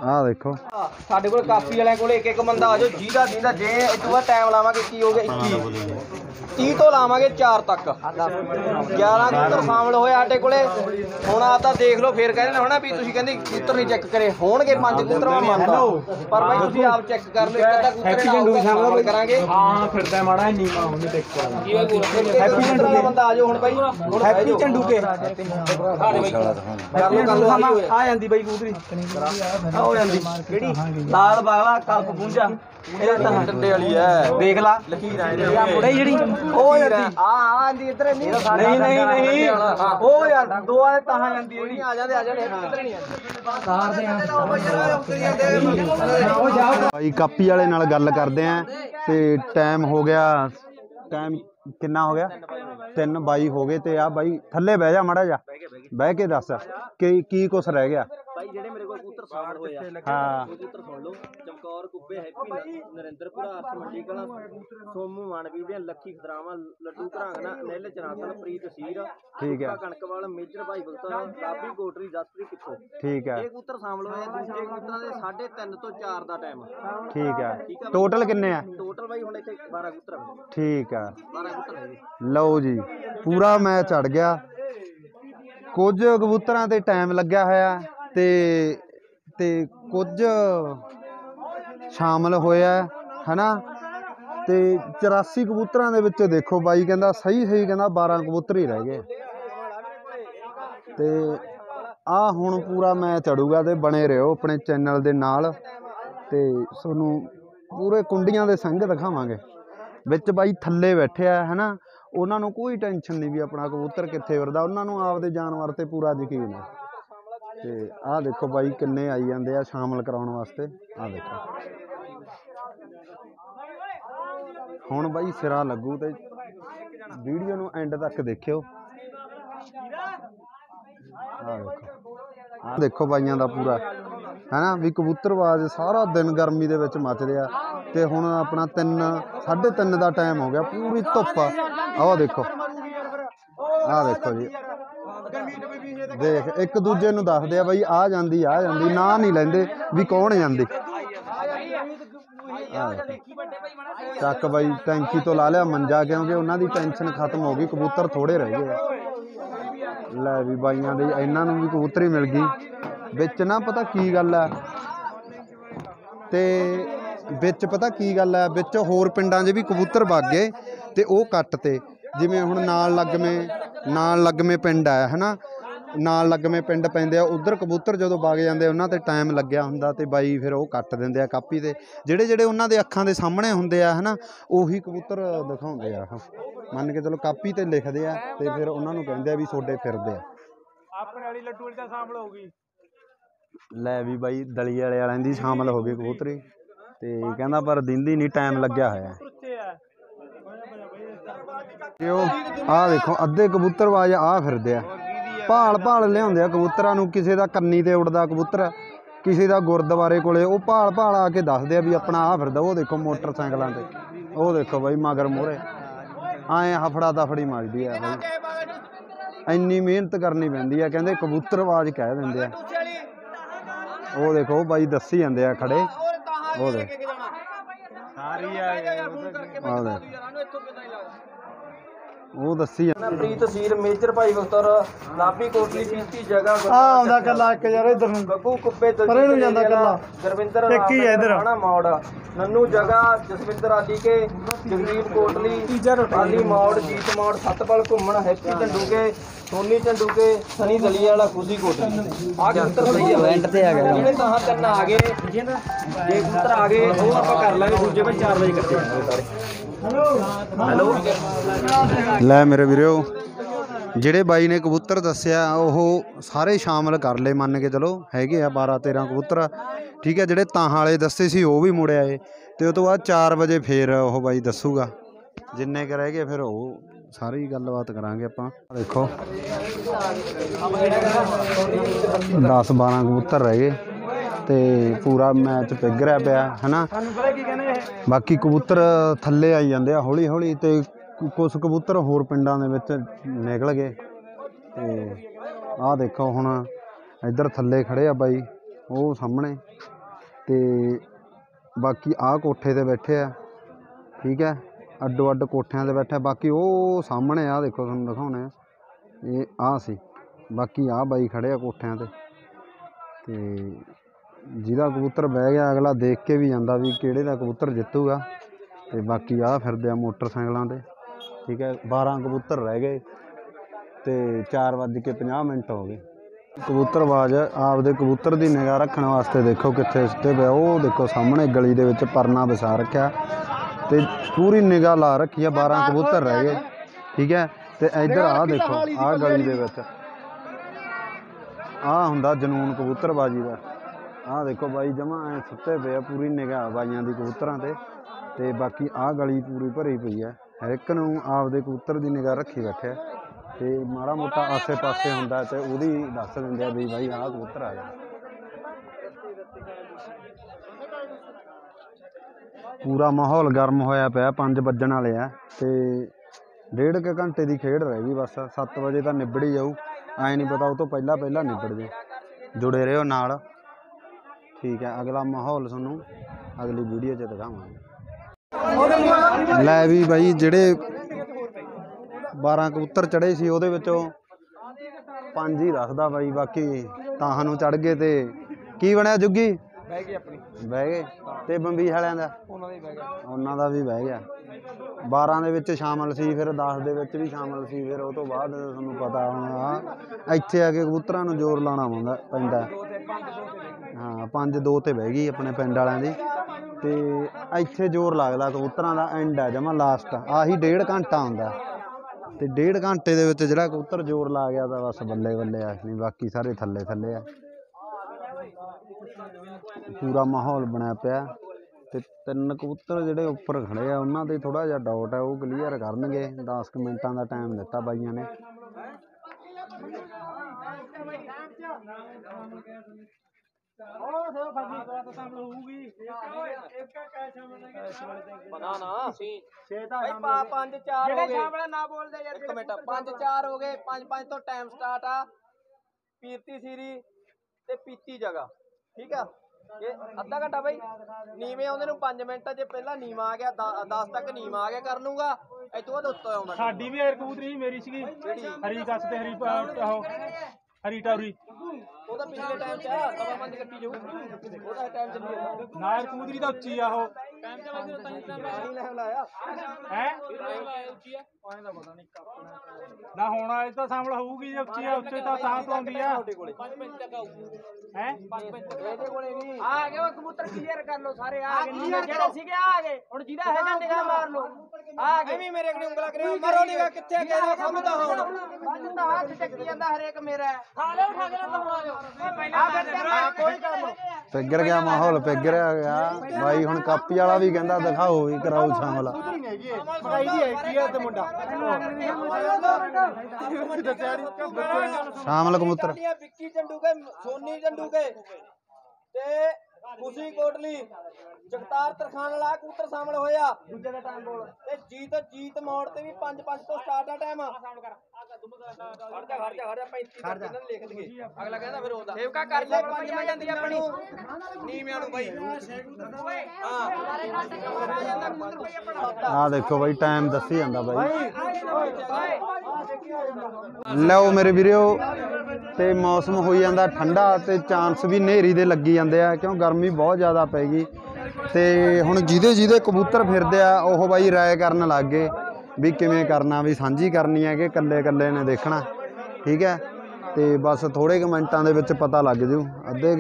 ਆਹ ਦੇਖੋ। ਸਾਡੇ ਕੋਲ ਕਾਪੀ ਵਾਲਿਆਂ ਕੋਲ ਇੱਕ ਇੱਕ ਬੰਦਾ ਆ ਜਾਓ। ਜਿਹਦਾ ਜਿਹਦਾ ਜੇ ਇਸ ਤੋਂ ਬਾਅਦ ਟਾਈਮ ਲਾਵਾਂਗੇ ਕੀ ਹੋ ਗਿਆ 21 30 ਤੋਂ ਲਾਵਾਂਗੇ 4 ਤੱਕ। 11 ਕਬੂਤਰ ਸ਼ਾਮਲ ਹੋਏ ਸਾਡੇ ਕੋਲੇ। ਹੁਣ ਆ ਤਾਂ ਦੇਖ ਲਓ ਫੇਰ ਕਹਿੰਦੇ ਹਨਾ ਵੀ ਤੁਸੀਂ ਕਹਿੰਦੇ ਕਬੂਤਰ ਨਹੀਂ ਚੈੱਕ ਕਰੇ। ਹੋਣਗੇ ਪੰਜ ਕਬੂਤਰ ਮੈਂ ਮੰਨਦਾ ਪਰ ਬਾਈ ਤੁਸੀਂ ਆਪ ਚੈੱਕ ਕਰ ਲਓ ਇੱਕ ਅੱਧਾ ਕਬੂਤਰ ਸ਼ਾਮਲ ਕਰਾਂਗੇ। ਹਾਂ ਫਿਰਦਾ ਮਾੜਾ ਨੀਮਾ ਉਹਨੇ ਦੇਖਿਆ। ਹੈਪੀ ਝੰਡੂ ਦਾ ਬੰਦਾ ਆ ਜਾਓ ਹੁਣ ਬਾਈ। ਹੁਣ ਹੈਪੀ ਝੰਡੂ ਕੇ ਕਰ ਲਓ ਕਰ ਲਓ ਆ ਜਾਂਦੀ ਬਾਈ ਕੂਦਰੀ ਹੋ ਜਾਂਦੀ। ਕਿਹੜੀ? ਲਾਲ ਬਾਗਲਾ ਕਲਪ ਪੁੰਜਾ ਇਹ ਤਾਂ ਡੰਡੇ ਵਾਲੀ ਐ। ਦੇਖ ਲਾ। ਲਖੀਰ ਆ ਮੁੜੇ ਜਿਹੜੀ ਉਹ ਜਾਂਦੀ। ਆ ਆ ਆਂਦੀ ਇੱਧਰ ਨਹੀਂ। ਨਹੀਂ ਨਹੀਂ ਨਹੀਂ। ਉਹ ਯਾਰ ਦੋ ਆਲੇ ਤਾਂ ਜਾਂਦੀ ਜਿਹੜੀ। ਆ ਜਾਂਦੇ ਆ ਜਾਂਦੇ ਇੱਧਰ ਨਹੀਂ ਬਾਈ ਕਾਪੀ ਵਾਲੇ ਨਾਲ ਗੱਲ ਕਰਦੇ ਆਂ ਤੇ ਟਾਈਮ ਹੋ ਗਿਆ। ਟਾਈਮ ਕਿੰਨਾ ਹੋ ਗਿਆ? 3 ਬਾਈ ਹੋ ਗਏ ਤੇ ਆ ਬਾਈ, ਥੱਲੇ ਬਹਿ ਜਾ ਮੜਾ ਜਾ ਬਹਿ ਕੇ ਦੱਸ, ਕਿ ਕੀ ਕੁਛ ਰਹਿ ਗਿਆ? ਭਾਈ ਜਿਹੜੇ ਮੇਰੇ ਕੋਲ ਕਬੂਤਰ ਸਾਫ਼ ਹੋਏ ਆ। ਹਾਂ। ਕਬੂਤਰ ਸੁਣ ਲਓ। ਚਮਕੌਰ ਕੁੱਬੇ ਹੈਪੀ ਨਰਿੰਦਰਪੁਰ ਆਰਸ ਮੰਡੀ ਕਲਾਂ ਸੋਮੂ ਮਾਨਵੀਡੀਆਂ ਲੱਖੀ ਖਦਰਾਵਾਂ ਲੱਡੂ ਘਰਾਂਗਣਾ ਨਿੱਲ ਚਰਾਸਨ ਪ੍ਰੀਤ ਸੀਰ ਠੀਕ ਹੈ। ਕਣਕਵਾਲ ਮੇਜਰ ਭਾਈ ਬਖਤਰ ਲਾਬੀ ਕੋਟਰੀ ਜਸਪ੍ਰੀ ਕਿੱਥੋਂ? ਠੀਕ ਹੈ। ਇਹ ਕਬੂਤਰ ਸ਼ਾਮਲ ਹੋਏ ਆ ਦੂਜੇ ਕਬੂਤਰਾਂ ਦੇ 3.5 ਤੋਂ 4 ਦਾ ਟਾਈਮ ਠੀਕ ਹੈ। ਟੋਟਲ ਕਿੰਨੇ ਆ? ਟੋਟਲ ਭਾਈ ਹੁਣ ਇੱਥੇ 12 ਕਬੂਤਰ ਆ ਠੀਕ ਆ 12 ਕਬੂਤਰ ਲਓ ਜੀ ਪੂਰਾ ਮੈਚ ਚੜ ਗਿਆ। ਕੁਝ ਕਬੂਤਰਾਂ ਤੇ ਟਾਈਮ ਲੱਗਿਆ ਹੋਇਆ। ਤੇ ਤੇ ਕੁਝ ਸ਼ਾਮਲ ਹੋਇਆ, ਹਨਾ? ਤੇ 84 ਕਬੂਤਰਾਂ ਦੇ ਵਿੱਚੋਂ ਦੇਖੋ, ਬਾਈ ਕਹਿੰਦਾ ਸਹੀ ਸਹੀ ਕਹਿੰਦਾ 12 ਕਬੂਤਰ ਹੀ ਰਹਿ ਗਏ। ਤੇ ਆ ਹੁਣ ਪੂਰਾ ਮੈਂ ਚੜੂਗਾ ਤੇ ਬਣੇ ਰਹੋ ਆਪਣੇ ਚੈਨਲ ਦੇ ਨਾਲ। ਤੇ ਤੁਹਾਨੂੰ ਪੂਰੇ ਕੁੰਡੀਆਂ ਦੇ ਸੰਗ ਦਿਖਾਵਾਂਗੇ। ਵਿੱਚ ਬਾਈ ਥੱਲੇ ਬੈਠਿਆ ਹਨਾ? ਉਹਨਾਂ ਨੂੰ ਕੋਈ ਟੈਨਸ਼ਨ ਨਹੀਂ ਵੀ ਆਪਣਾ ਕਬੂਤਰ ਕਿੱਥੇ ਵਰਦਾ ਉਹਨਾਂ ਨੂੰ ਆਪਦੇ ਜਾਨਵਰ ਤੇ ਪੂਰਾ ਯਕੀਨ ਹੈ ਤੇ ਆਹ ਦੇਖੋ ਬਾਈ ਕਿੰਨੇ ਆਈ ਜਾਂਦੇ ਆ ਸ਼ਾਮਲ ਕਰਾਉਣ ਵਾਸਤੇ। ਆਹ ਦੇਖੋ। ਹੁਣ ਬਾਈ ਸਿਰਾ ਲੱਗੂ ਤੇ ਵੀਡੀਓ ਨੂੰ ਐਂਡ ਤੱਕ ਦੇਖਿਓ। ਆਹ ਦੇਖੋ। ਆਹ ਦੇਖੋ ਬਾਈਆਂ ਦਾ ਪੂਰਾ। ਹੈਨਾ, ਵੀ ਕਬੂਤਰਵਾਜ਼ ਸਾਰਾ ਦਿਨ ਗਰਮੀ ਦੇ ਵਿੱਚ ਮੱਚਦੇ ਆ ਤੇ ਹੁਣ ਆਪਣਾ 3 3:30 ਦਾ ਟਾਈਮ ਹੋ ਗਿਆ, ਪੂਰੀ ਧੁੱਪ। ਆ ਆਹ ਦੇਖੋ। ਆਹ ਦੇਖੋ ਜੀ। ਦੇਖ ਇੱਕ ਦੂਜੇ ਨੂੰ ਦੱਸਦੇ ਆ ਬਈ ਆ ਜਾਂਦੀ ਆ ਜਾਂਦੀ ਨਾ ਨਹੀਂ ਲੈਂਦੇ ਵੀ ਕੌਣ ਜਾਂਦੀ। ਚੱਕ ਬਾਈ ਟੈਂਕੀ ਤੋਂ ਲਾ ਲਿਆ ਮੰਜਾ ਕਿਉਂਕਿ ਉਹਨਾਂ ਦੀ ਟੈਨਸ਼ਨ ਖਤਮ ਹੋ ਗਈ ਕਬੂਤਰ ਥੋੜੇ ਰਹਿ ਗਏ ਲੈ ਵੀ ਬਾਈਆਂ ਦੇ ਇਹਨਾਂ ਨੂੰ ਵੀ ਕਬੂਤਰੀ ਮਿਲ ਗਈ। ਵਿੱਚ ਨਾ ਪਤਾ ਕੀ ਗੱਲ ਆ ਤੇ ਵਿੱਚ ਪਤਾ ਕੀ ਗੱਲ ਆ ਵਿੱਚ ਹੋਰ ਪਿੰਡਾਂ 'ਚ ਵੀ ਕਬੂਤਰ ਵਗ ਗਏ ਤੇ ਉਹ ਕੱਟ ਤੇ। ਜਿਵੇਂ ਹੁਣ ਨਾਲ ਲੱਗਵੇਂ ਨਾਲ ਲੱਗਵੇਂ ਪਿੰਡ ਆ ਹਨਾ? ਨਾਲ ਲੱਗਵੇਂ ਪਿੰਡ ਪੈਂਦੇ ਆ। ਉਧਰ ਕਬੂਤਰ ਜਦੋਂ ਵਗ ਜਾਂਦੇ ਉਹਨਾਂ ਤੇ ਟਾਈਮ ਲੱਗਿਆ ਹੁੰਦਾ ਤੇ ਬਾਈ ਫਿਰ ਉਹ ਕੱਟ ਦਿੰਦੇ ਆ ਕਾਪੀ ਤੇ। ਜਿਹੜੇ ਜਿਹੜੇ ਉਹਨਾਂ ਦੇ ਅੱਖਾਂ ਦੇ ਸਾਹਮਣੇ ਹੁੰਦੇ ਆ ਹਨਾ ਉਹੀ ਕਬੂਤਰ ਦਿਖਾਉਂਦੇ ਆ। ਮੰਨ ਕੇ ਚਲੋ ਕਾਪੀ ਤੇ ਲਿਖਦੇ ਆ ਤੇ ਫਿਰ ਉਹਨਾਂ ਨੂੰ ਕਹਿੰਦੇ ਆ ਵੀ ਤੁਹਾਡੇ ਫਿਰਦੇ ਆ। ਆਪਣੇ ਵਾਲੀ ਲੱਡੂ ਵਾਲੀ ਤਾਂ ਸ਼ਾਮਲ ਹੋ ਗਈ। ਲੈ ਵੀ ਬਾਈ ਦਲੀ ਵਾਲੇ ਵਾਲਿਆਂ ਦੀ ਸ਼ਾਮਲ ਹੋ ਗਈ ਕਬੂਤਰੀ। ਤੇ ਕਹਿੰਦਾ ਪਰ ਦਿੰਦੀ ਨਹੀਂ ਟਾਈਮ ਲੱਗਿਆ ਹੋਇਆ। ਆ ਉਹ ਆਹ ਦੇਖੋ ਅੱਧੇ ਕਬੂਤਰਬਾਜ਼ ਆ ਫਿਰਦੇ ਆ। ਭਾਲ ਭਾਲ ਲਿਆਉਂਦੇ ਆ ਕਬੂਤਰਾਂ ਨੂੰ ਕਿਸੇ ਦਾ ਕੰਨੀ ਤੇ ਉੱਡਦਾ ਕਬੂਤਰ ਕਿਸੇ ਦਾ ਗੁਰਦੁਆਰੇ ਕੋਲੇ ਉਹ ਭਾਲ ਭਾਲ ਆ ਕੇ ਦੱਸਦੇ ਆ ਵੀ ਆਪਣਾ ਆ ਫਿਰਦਾ ਉਹ ਦੇਖੋ ਮੋਟਰਸਾਈਕਲਾਂ ਤੇ। ਉਹ ਦੇਖੋ ਬਾਈ ਮਗਰ ਮੋਰੇ ਆਏ ਹਫੜਾ ਦਫੜੀ ਮਾਰਦੀ ਆ ਬਾਈ। ਇੰਨੀ ਮਿਹਨਤ ਕਰਨੀ ਪੈਂਦੀ ਆ ਕਹਿੰਦੇ ਕਬੂਤਰਬਾਜ਼ ਕਹਿ ਦਿੰਦੇ ਆ। ਉਹ ਦੇਖੋ ਬਾਈ ਦੱਸੀ ਜਾਂਦੇ ਆ ਖੜੇ। ਉਹ ਦੇ ਸਾਰੀ ਆ ਆਹ ਦੇ ਉਹ ਦੱਸੀ ਜਾਂਦੇ ਪ੍ਰੀਤ ਸੀਰ ਮੇਜਰ ਭਾਈ ਬਖਤਰ ਲਾਬੀ ਕੋਟਲੀ ਪੀਤੀ ਜਗ੍ਹਾ ਆ ਆਉਂਦਾ ਕੱਲਾ ਇੱਕ ਯਾਰ ਇਧਰ ਨੂੰ। ਗੱਗੂ ਕੁੱਬੇ ਪਰੇ ਨੂੰ ਜਾਂਦਾ ਕੱਲਾ। ਗੁਰਵਿੰਦਰ ਇੱਕ ਹੀ ਹੈ ਇੱਧਰ। ਰਾਣਾ ਮੌੜ। ਨੰਨੂ ਜਗਾ ਜਸਵਿੰਦਰ ਆਦੀ ਕੇ ਜਗਦੀਪ ਕੋਟਲੀ ਆਲੀ ਮੌੜ ਜੀਤ ਮੌੜ ਸਤਪਾਲ ਘੁੰਮਣ ਹੈਪੀ ਝੰਡੂਕੇ ਸੋਨੀ ਝੰਡੂਕੇ ਸਨੀ ਦਲੀਆ ਵਾਲਾ ਖੁਸ਼ੀ ਕੋਟਲੀ। ਆ ਕਬੂਤਰ ਸਹੀ ਐਂਡ ਤੇ ਆ ਗਏ ਜਿਹੜੇ ਤਾਂ ਤਿੰਨ ਆ ਗਏ। ਜੇ ਕਬੂਤਰ ਆ ਗਏ ਉਹ ਆਪਾਂ ਕਰ ਲਾਂਗੇ ਦੂਜੇ ਵਿੱਚ 4 ਵਜੇ ਇਕੱਠੇ। ਹੋਣਗੇ ਸਾਰੇ ਹੈਲੋ। ਲੈ ਮੇਰੇ ਵੀਰੋ, ਜਿਹੜੇ ਬਾਈ ਨੇ ਕਬੂਤਰ ਦੱਸਿਆ, ਉਹ ਸਾਰੇ ਸ਼ਾਮਲ ਕਰ ਲਏ ਮੰਨ ਕੇ ਚਲੋ, ਹੈਗੇ ਆ 12 13 ਕਬੂਤਰ। ਠੀਕ ਹੈ, ਜਿਹੜੇ ਤਾਂ ਵਾਲੇ ਦੱਸੇ ਸੀ, ਉਹ ਵੀ ਮੁੜ ਆਏ। ਤੇ ਉਸ ਤੋਂ ਬਾਅਦ 4 ਵਜੇ ਫੇਰ ਉਹ ਬਾਈ ਦੱਸੂਗਾ। ਜਿੰਨੇ ਕੁ ਰਹਿ ਗਏ, ਫਿਰ ਉਹ ਸਾਰੀ ਗੱਲਬਾਤ ਕਰਾਂਗੇ ਆਪਾਂ। ਦੇਖੋ। 10 12 ਕਬੂਤਰ ਰਹਿ ਗਏ। ਤੇ ਪੂਰਾ ਮੈਚ ਪਿੱਗ ਰਿਹਾ ਪਿਆ, ਹਨਾ? ਤੁਹਾਨੂੰ ਬਾਕੀ ਕਬੂਤਰ ਥੱਲੇ ਆਈ ਜਾਂਦੇ ਆ ਹੌਲੀ ਹੌਲੀ ਤੇ ਕੁਝ ਕਬੂਤਰ ਹੋਰ ਪਿੰਡਾਂ ਦੇ ਵਿੱਚ ਨਿਕਲ ਗਏ। ਤੇ ਆਹ ਦੇਖੋ ਹੁਣ ਇੱਧਰ ਥੱਲੇ ਖੜੇ ਆ ਬਾਈ, ਉਹ ਸਾਹਮਣੇ। ਤੇ ਬਾਕੀ ਆਹ ਕੋਠੇ ਤੇ ਬੈਠੇ ਆ, ਠੀਕ ਹੈ ਅੱਡੋ ਅੱਡ ਕੋਠਿਆਂ ਤੇ ਬੈਠਾ ਬਾਕੀ ਉਹ ਸਾਹਮਣੇ ਆ, ਦੇਖੋ ਤੁਹਾਨੂੰ ਦਿਖਾਉਣੇ ਆ। ਇਹ ਆਹ ਸੀ, ਬਾਕੀ ਆਹ ਬਾਈ ਖੜੇ ਆ ਕੋਠਿਆਂ ਤੇ। ਤੇ ਜਿਹਦਾ ਕਬੂਤਰ ਬਹਿ ਗਿਆ ਅਗਲਾ ਦੇਖ ਕੇ ਵੀ ਜਾਂਦਾ ਵੀ ਕਿਹੜੇ ਦਾ ਕਬੂਤਰ ਜਿੱਤੂਗਾ। ਤੇ ਬਾਕੀ ਆ ਫਿਰਦੇ ਆ ਮੋਟਰਸਾਈਕਲਾਂ ਤੇ। ਠੀਕ ਹੈ 12 ਕਬੂਤਰ ਰਹਿ ਗਏ ਤੇ 4 ਵੱਜ ਕੇ 50 ਮਿੰਟ ਹੋ ਗਏ। ਕਬੂਤਰਬਾਜ਼ ਆਪਦੇ ਕਬੂਤਰ ਦੀ ਨਿਗਾਹ ਰੱਖਣ ਵਾਸਤੇ ਦੇਖੋ ਕਿੱਥੇ ਸੁੱਤੇ ਪਿਆ ਉਹ ਦੇਖੋ ਸਾਹਮਣੇ ਗਲੀ ਦੇ ਵਿੱਚ ਪਰਨਾ ਵਿਛਾ ਰੱਖਿਆ। ਤੇ ਪੂਰੀ ਨਿਗਾਹ ਲਾ ਰੱਖੀ ਆ 12 ਕਬੂਤਰ ਰਹਿ ਗਏ। ਠੀਕ ਹੈ ਤੇ ਇੱਧਰ ਆਹ ਦੇਖੋ ਆਹ ਗਲੀ ਦੇ। ਵਿੱਚ। ਆਹ ਹੁੰਦਾ ਜਨੂਨ ਕਬੂਤਰਬਾਜੀ ਦਾ। ਆਹ ਦੇਖੋ ਬਾਈ, ਜਮਾ ਐ ਸੁੱਤੇ ਪਏ ਆ, ਪੂਰੀ ਨਿਗਾਹ ਬਾਈਆਂ ਦੀ ਕਬੂਤਰਾਂ ਤੇ। ਤੇ ਬਾਕੀ ਆਹ ਗਲੀ ਪੂਰੀ ਭਰੀ ਪਈ ਆ। ਹਰ ਇੱਕ ਨੂੰ ਆਪਦੇ ਕਬੂਤਰ ਦੀ ਨਿਗਾਹ ਰੱਖੀ ਰੱਖਿਆ ਤੇ ਮਾੜਾ ਮੋਟਾ ਆਸੇ-ਪਾਸੇ ਹੁੰਦਾ ਤੇ ਉਹਦੀ ਦੱਸ ਦਿੰਦੇ ਆ ਵੀ ਬਾਈ, ਆਹ ਕਬੂਤਰ ਆ ਗਿਆ। ਪੂਰਾ ਮਾਹੌਲ ਗਰਮ ਹੋਇਆ ਪਿਆ 5 ਵੱਜਣ ਵਾਲੇ ਆ। ਤੇ ਡੇਢ ਕੁ ਘੰਟੇ ਦੀ ਖੇਡ ਰਹਿ ਗਈ ਬਸ। 7 ਵਜੇ ਤਾਂ ਨਿਬੜ ਹੀ ਜਾਊ। ਐ ਨਹੀਂ ਪਤਾ, ਉਹ ਤੋਂ ਪਹਿਲਾਂ ਪਹਿਲਾਂ ਨਿਬੜ ਜੇ ਜੁੜੇ ਰਹੋ ਨਾਲ। ਠੀਕ ਹੈ ਅਗਲਾ ਮਾਹੌਲ ਤੁਹਾਨੂੰ ਅਗਲੀ ਵੀਡੀਓ 'ਚ ਦਿਖਾਵਾਂਗੇ। ਲੈ ਵੀ ਬਾਈ ਜਿਹੜੇ 12 ਕਬੂਤਰ ਚੜੇ ਸੀ ਉਹਦੇ ਵਿੱਚੋਂ ਪੰਜ ਹੀ ਦੱਸਦਾ ਬਾਈ ਬਾਕੀ ਤਾਂ ਨੂੰ ਚੜ ਗਏ ਤੇ ਕੀ ਬਣਿਆ ਜੁੱਗੀ? ਬਹਿ ਗਈ ਆਪਣੀ। ਬਹਿ ਗਏ ਤੇ ਬੰਬੀ ਵਾਲਿਆਂ ਦਾ? ਉਹਨਾਂ ਦੇ ਬਹਿ ਗਿਆ ਉਹਨਾਂ ਦਾ ਵੀ ਬਹਿ ਗਿਆ। 12 ਦੇ ਵਿੱਚ ਸ਼ਾਮਲ ਸੀ ਫਿਰ 10 ਦੇ ਵਿੱਚ ਵੀ ਸ਼ਾਮਲ ਸੀ ਫਿਰ ਉਹ ਤੋਂ ਬਾਅਦ ਤੁਹਾਨੂੰ ਪਤਾ ਹੁਣ ਆ ਇੱਥੇ ਆ ਕੇ ਕਬੂਤਰਾਂ ਨੂੰ ਜ਼ੋਰ ਲਾਉਣਾ ਪੈਂਦਾ। ਪੈਂਦਾ ਹਾਂ 5 2 ਤੇ ਬਹਿ ਗਈ ਆਪਣੇ ਪਿੰਡ ਵਾਲਿਆਂ ਦੀ। ਤੇ ਇੱਥੇ ਜ਼ੋਰ ਲੱਗਦਾ ਕਬੂਤਰਾਂ ਦਾ ਐਂਡ ਆ ਜਮਾ ਲਾਸਟ ਆਹੀ ਡੇਢ ਘੰਟਾ ਹੁੰਦਾ। ਤੇ ਡੇਢ ਘੰਟੇ ਦੇ ਵਿੱਚ ਜਿਹੜਾ ਕਬੂਤਰ ਜ਼ੋਰ ਲਾ ਗਿਆ ਤਾਂ ਬਸ ਬੱਲੇ ਬੱਲੇ ਆ ਨਹੀਂ ਬਾਕੀ ਸਾਰੇ ਥੱਲੇ ਥੱਲੇ ਆ। ਪੂਰਾ ਮਾਹੌਲ ਬਣਿਆ ਪਿਆ। ਤੇ ਤਿੰਨ ਕਬੂਤਰ ਜਿਹੜੇ ਉੱਪਰ ਖੜੇ ਆ, ਉਹਨਾਂ ਦੇ ਥੋੜਾ ਜਿਹਾ ਡਾਊਟ ਹੈ ਉਹ ਕਲੀਅਰ ਕਰਨਗੇ। 10 ਕੁ ਮਿੰਟਾਂ ਦਾ ਟਾਈਮ ਦਿੱਤਾ ਬਾਈਆਂ ਨੇ। ਨਾ ਸੀ ਭਾਈ ਪਾ ਪੰਜ ਚਾਰ ਹੋ ਗਏ। ਜਿਹੜੇ ਨਾ ਬੋਲਦੇ ਯਾਰ ਇੱਕ ਮਿੰਟ ਪੰਜ ਚਾਰ ਹੋ ਗਏ ਪੰਜ ਪੰਜ ਤੋਂ ਟਾਈਮ ਸਟਾਰਟ ਆ। ਪੀਰਤੀ ਸੀਰੀ ਤੇ ਪੀਤੀ ਜਗ੍ਹਾ। ਠੀਕ ਆ? ਇਹ ਅੱਧਾ ਘੰਟਾ ਬਾਈ। ਨੀਵੇਂ ਆਉਂਦੇ ਨੂੰ 5 ਮਿੰਟ ਜੇ ਪਹਿਲਾਂ ਨੀਵਾ ਆ ਗਿਆ 10 ਤੱਕ ਨੀਵਾ ਆ ਗਿਆ ਕਰ ਲੂੰਗਾ। ਇਤੋਂ ਬਾਅਦ ਉੱਤੋਂ ਆਉਣਾ ਸਾਡੀ ਵੀ ਮੇਰੀ ਸੀਗੀ। ਹਰੀ ਕੱਸ ਤੇ ਹਰੀ ਪ- ਉਹ ਹਰੀ ਟੌਰੀ ਉਹਦਾ ਪਿਛਲੇ ਟਾਈਮ ਚ ਆ ਸਵਾ ਪੰਜ ਕੱਟੀ ਜਾਊ ਉਹਦਾ ਟਾਈਮ ਚੱਲੀ ਜਾਂਦਾ ਨਾ 에ਅਰ ਕਬੂਤਰੀ ਤਾਂ ਉੱਚੀ ਆ ਉਹ। ਪਾਣੀ ਲਾਇਆ ਹੈ ਨਾ ਹੁਣ ਵਾਲੀ ਤਾਂ ਸਾਹਮਣੇ ਹੋਊਗੀ ਜੇ ਉੱਚੀ ਆ ਉੱਚੇ ਤਾਂ ਤਾਂ ਤੋਂ ਆਉਂਦੀ ਆ। ਹੈ? ਇਹਦੇ ਕੋਲੇ ਨਹੀਂ। ਆ ਗਏ ਉਹ ਕਬੂਤਰ ਕਲੀਅਰ ਕਰ ਲਓ ਸਾਰੇ ਆ ਗਏ। ਜਿਹੜੇ ਸੀਗੇ ਆ ਗਏ। ਹੁਣ ਜਿਹਦਾ ਹੈਗਾ ਨਿਗਾਹ ਮਾਰ ਲਓ। ਆ ਗਏ। ਐਵੇਂ ਮੇਰੇ ਕੋਲ ਉਂਗਲਾ ਕਰਿਓ। ਮਰੋ ਨਿਗਾ ਕਿੱਥੇ ਗਏ ਨਾ ਸਮਝਦਾ ਹੁਣ। ਬਾਜੂ ਦਾ ਹੱਥ ਚੱਕੀ ਜਾਂਦਾ ਹਰੇਕ ਮੇਰਾ। ਖਾ ਲਿਓ ਉਠਾ ਕੇ ਨਾ ਤੁਹਾਨੂੰ ਆ ਫਿਰ ਕੋਈ ਕੰਮ ਪਿੱਗਰ ਗਿਆ ਮਾਹੌਲ ਪਿੱਗਰਿਆ ਗਿਆ। ਬਾਈ ਹੁਣ ਕਾਪੀ ਵਾਲਾ ਵੀ ਕਹਿੰਦਾ ਦਿਖਾਓ ਵੀ ਕਰਾਓ ਸ਼ਾਮਲ। ਮਗਾਈ ਦੀ ਹੈਗੀ ਆ ਤੇ ਮੁੰਡਾ ਸ਼ਾਮਲ ਕਬੂਤਰ। ਸਾਡੀਆਂ ਚੰਡੂ ਚੰਡੂਕੇ ਸੋਨੀ ਚੰਡੂਕੇ ਤੇ ਖੁਸ਼ੀ ਕੋਟਲੀ ਜਗਤਾਰ ਤਰਖਾਨ ਵਾਲਾ ਕਬੂਤਰ ਸ਼ਾਮਲ ਹੋਇਆ। ਦੂਜੇ ਦਾ ਟਾਈਮ ਬੋਲ ਤੇ ਜੀਤ ਜੀਤ ਮੋੜ ਤੇ ਵੀ 5 5 ਤੋਂ ਸਟਾਰਟ ਆ ਟਾਈਮ ਖੜ ਜਾ ਖੜ ਜਾ ਖੜ ਜਾ 35 ਤੱਕ ਇਹਨਾਂ ਨੇ ਲਿਖ ਦਈਏ। ਅਗਲਾ ਕਹਿੰਦਾ ਫਿਰ ਉਹਦਾ। ਸੇਵਕਾ ਕਰ ਲੈ 5 ਮਿੰਟ ਜਾਂਦੀ ਆਪਣੀ। ਨੀਵਿਆਂ ਨੂੰ ਬਾਈ। ਹਾਂ। ਆਹ ਦੇਖੋ ਬਾਈ ਟਾਈਮ ਦੱਸੀ ਜਾਂਦਾ ਬਾਈ। ਲਓ ਮੇਰੇ ਵੀਰਿਓ ਤੇ ਮੌਸਮ ਹੋਈ ਜਾਂਦਾ ਠੰਡਾ ਤੇ ਚਾਂਸ ਵੀ ਹਨੇਰੀ ਦੇ ਲੱਗੀ ਜਾਂਦੇ ਆ, ਕਿਉਂ ਗਰਮੀ ਬਹੁਤ ਜ਼ਿਆਦਾ ਪੈ ਗਈ। ਤੇ ਹੁਣ ਜਿਹਦੇ ਜਿਹਦੇ ਕਬੂਤਰ ਫਿਰਦੇ ਆ, ਉਹ ਬਾਈ ਰਾਏ ਕਰਨ ਲੱਗ ਗਏ ਵੀ ਕਿਵੇਂ ਕਰਨਾ, ਵੀ ਸਾਂਝੀ ਕਰਨੀ ਹੈ ਕਿ ਇਕੱਲੇ ਇਕੱਲੇ ਨੇ ਦੇਖਣਾ, ਠੀਕ ਹੈ? ਤੇ ਬਸ ਥੋੜੇ ਕੁ ਮਿੰਟਾਂ ਦੇ ਵਿੱਚ ਪਤਾ ਲੱਗ ਜੂ, ਅੱਧੇ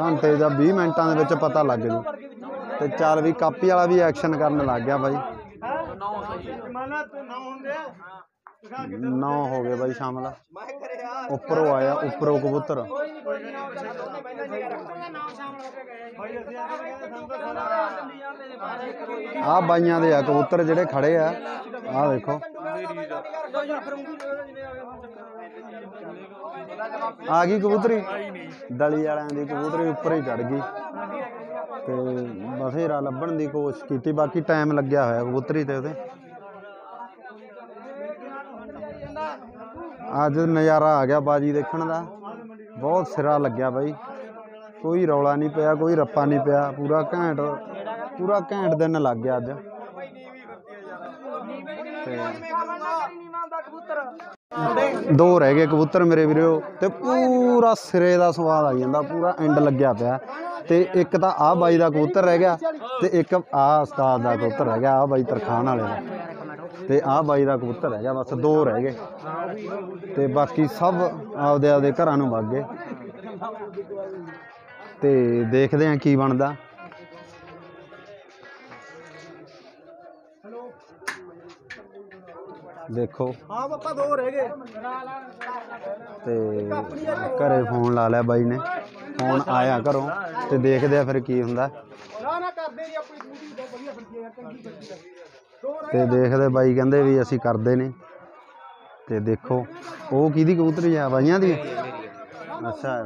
ਘੰਟੇ ਜਾਂ 20 ਮਿੰਟਾਂ ਦੇ ਵਿੱਚ ਪਤਾ ਲੱਗ ਜੂ। ਤੇ ਚਾਰ ਵੀ ਕਾਪੀ ਵਾਲਾ ਵੀ ਐਕਸ਼ਨ ਕਰਨ ਲੱਗ ਗਿਆ ਬਾਈ। ਮਾਨਾ ਤੇ ਨਾ ਹੁੰਦੇ ਨੌ ਹੋ ਗਏ ਬਾਈ ਸ਼ਾਮਲ। ਉੱਪਰੋਂ ਆਇਆ ਉੱਪਰੋਂ ਕਬੂਤਰ। ਆ ਬਾਈਆਂ ਦੇ ਆ ਕਬੂਤਰ ਜਿਹੜੇ ਖੜੇ ਆ। ਆਹ ਦੇਖੋ। ਆ ਗਈ ਕਬੂਤਰੀ। ਦਲੀ ਵਾਲਿਆਂ ਦੀ ਕਬੂਤਰੀ ਉੱਪਰ ਹੀ ਚੜ ਗਈ। ਤੇ ਬਥੇਰਾ ਲੱਭਣ ਦੀ ਕੋਸ਼ਿਸ਼ ਕੀਤੀ ਬਾਕੀ ਟਾਈਮ ਲੱਗਿਆ ਹੋਇਆ ਕਬੂਤਰੀ ਤੇ ਉਹਦੇ। ਅੱਜ ਨਜ਼ਾਰਾ ਆ ਗਿਆ ਬਾਜੀ ਦੇਖਣ ਦਾ। ਬਹੁਤ ਸਿਰਾ ਲੱਗਿਆ ਬਾਈ। ਕੋਈ ਰੌਲਾ ਨਹੀਂ ਪਿਆ, ਕੋਈ ਰੱਪਾ ਨਹੀਂ ਪਿਆ। ਪੂਰਾ ਘੈਂਟ ਪੂਰਾ ਘੈਂਟ ਦਿਨ ਲੱਗ ਗਿਆ ਅੱਜ। ਦੋ ਰਹਿ ਗਏ ਕਬੂਤਰ ਮੇਰੇ ਵੀਰੋ ਤੇ ਪੂਰਾ ਸਿਰੇ ਦਾ ਸਵਾਦ ਆ ਜਾਂਦਾ, ਪੂਰਾ ਐਂਡ ਲੱਗਿਆ ਪਿਆ। ਤੇ ਇੱਕ ਤਾਂ ਆਹ ਬਾਈ ਦਾ ਕਬੂਤਰ ਰਹਿ ਗਿਆ ਤੇ ਇੱਕ ਆਹ ਉਸਤਾਦ ਦਾ ਕਬੂਤਰ ਰਹਿ ਗਿਆ, ਆਹ ਬਾਈ ਤਰਖਾਨ ਵਾਲੇ ਦਾ। ਤੇ ਆਹ ਬਾਈ ਦਾ ਕਬੂਤਰ ਹੈਗਾ ਬਸ ਦੋ ਰਹਿ ਗਏ। ਤੇ ਬਾਕੀ ਸਭ ਆਪਦੇ ਆਪਦੇ ਘਰਾਂ ਨੂੰ ਵਗ ਗਏ। ਤੇ ਦੇਖਦੇ ਆਂ ਕੀ ਬਣਦਾ। ਦੇਖੋ। ਹਾਂ ਪਾਪਾ ਦੋ ਰਹਿ ਗਏ। ਤੇ ਘਰੇ ਫੋਨ ਲਾ ਲਿਆ ਬਾਈ ਨੇ। ਫੋਨ ਆਇਆ ਘਰੋਂ ਤੇ ਦੇਖਦੇ ਆ ਫਿਰ ਕੀ ਹੁੰਦਾ। ਨਾ ਨਾ ਕਰਦੇ ਜੀ ਆਪਣੀ ਡਿਊਟੀ ਬਹੁਤ ਵਧੀਆ ਫਿਰਦੀ ਹੈ ਯਾਰ ਚੰਗੀ ਫਿਰਦੀ ਹੈ। ਤੇ ਦੇਖਦੇ ਬਾਈ ਕਹਿੰਦੇ ਵੀ ਅਸੀਂ ਕਰਦੇ ਨੇ। ਤੇ ਦੇਖੋ, ਉਹ ਕਿਹਦੀ ਕਬੂਤਰੀ ਆ ਬਾਈਆਂ ਦੀ? ਅੱਛਾ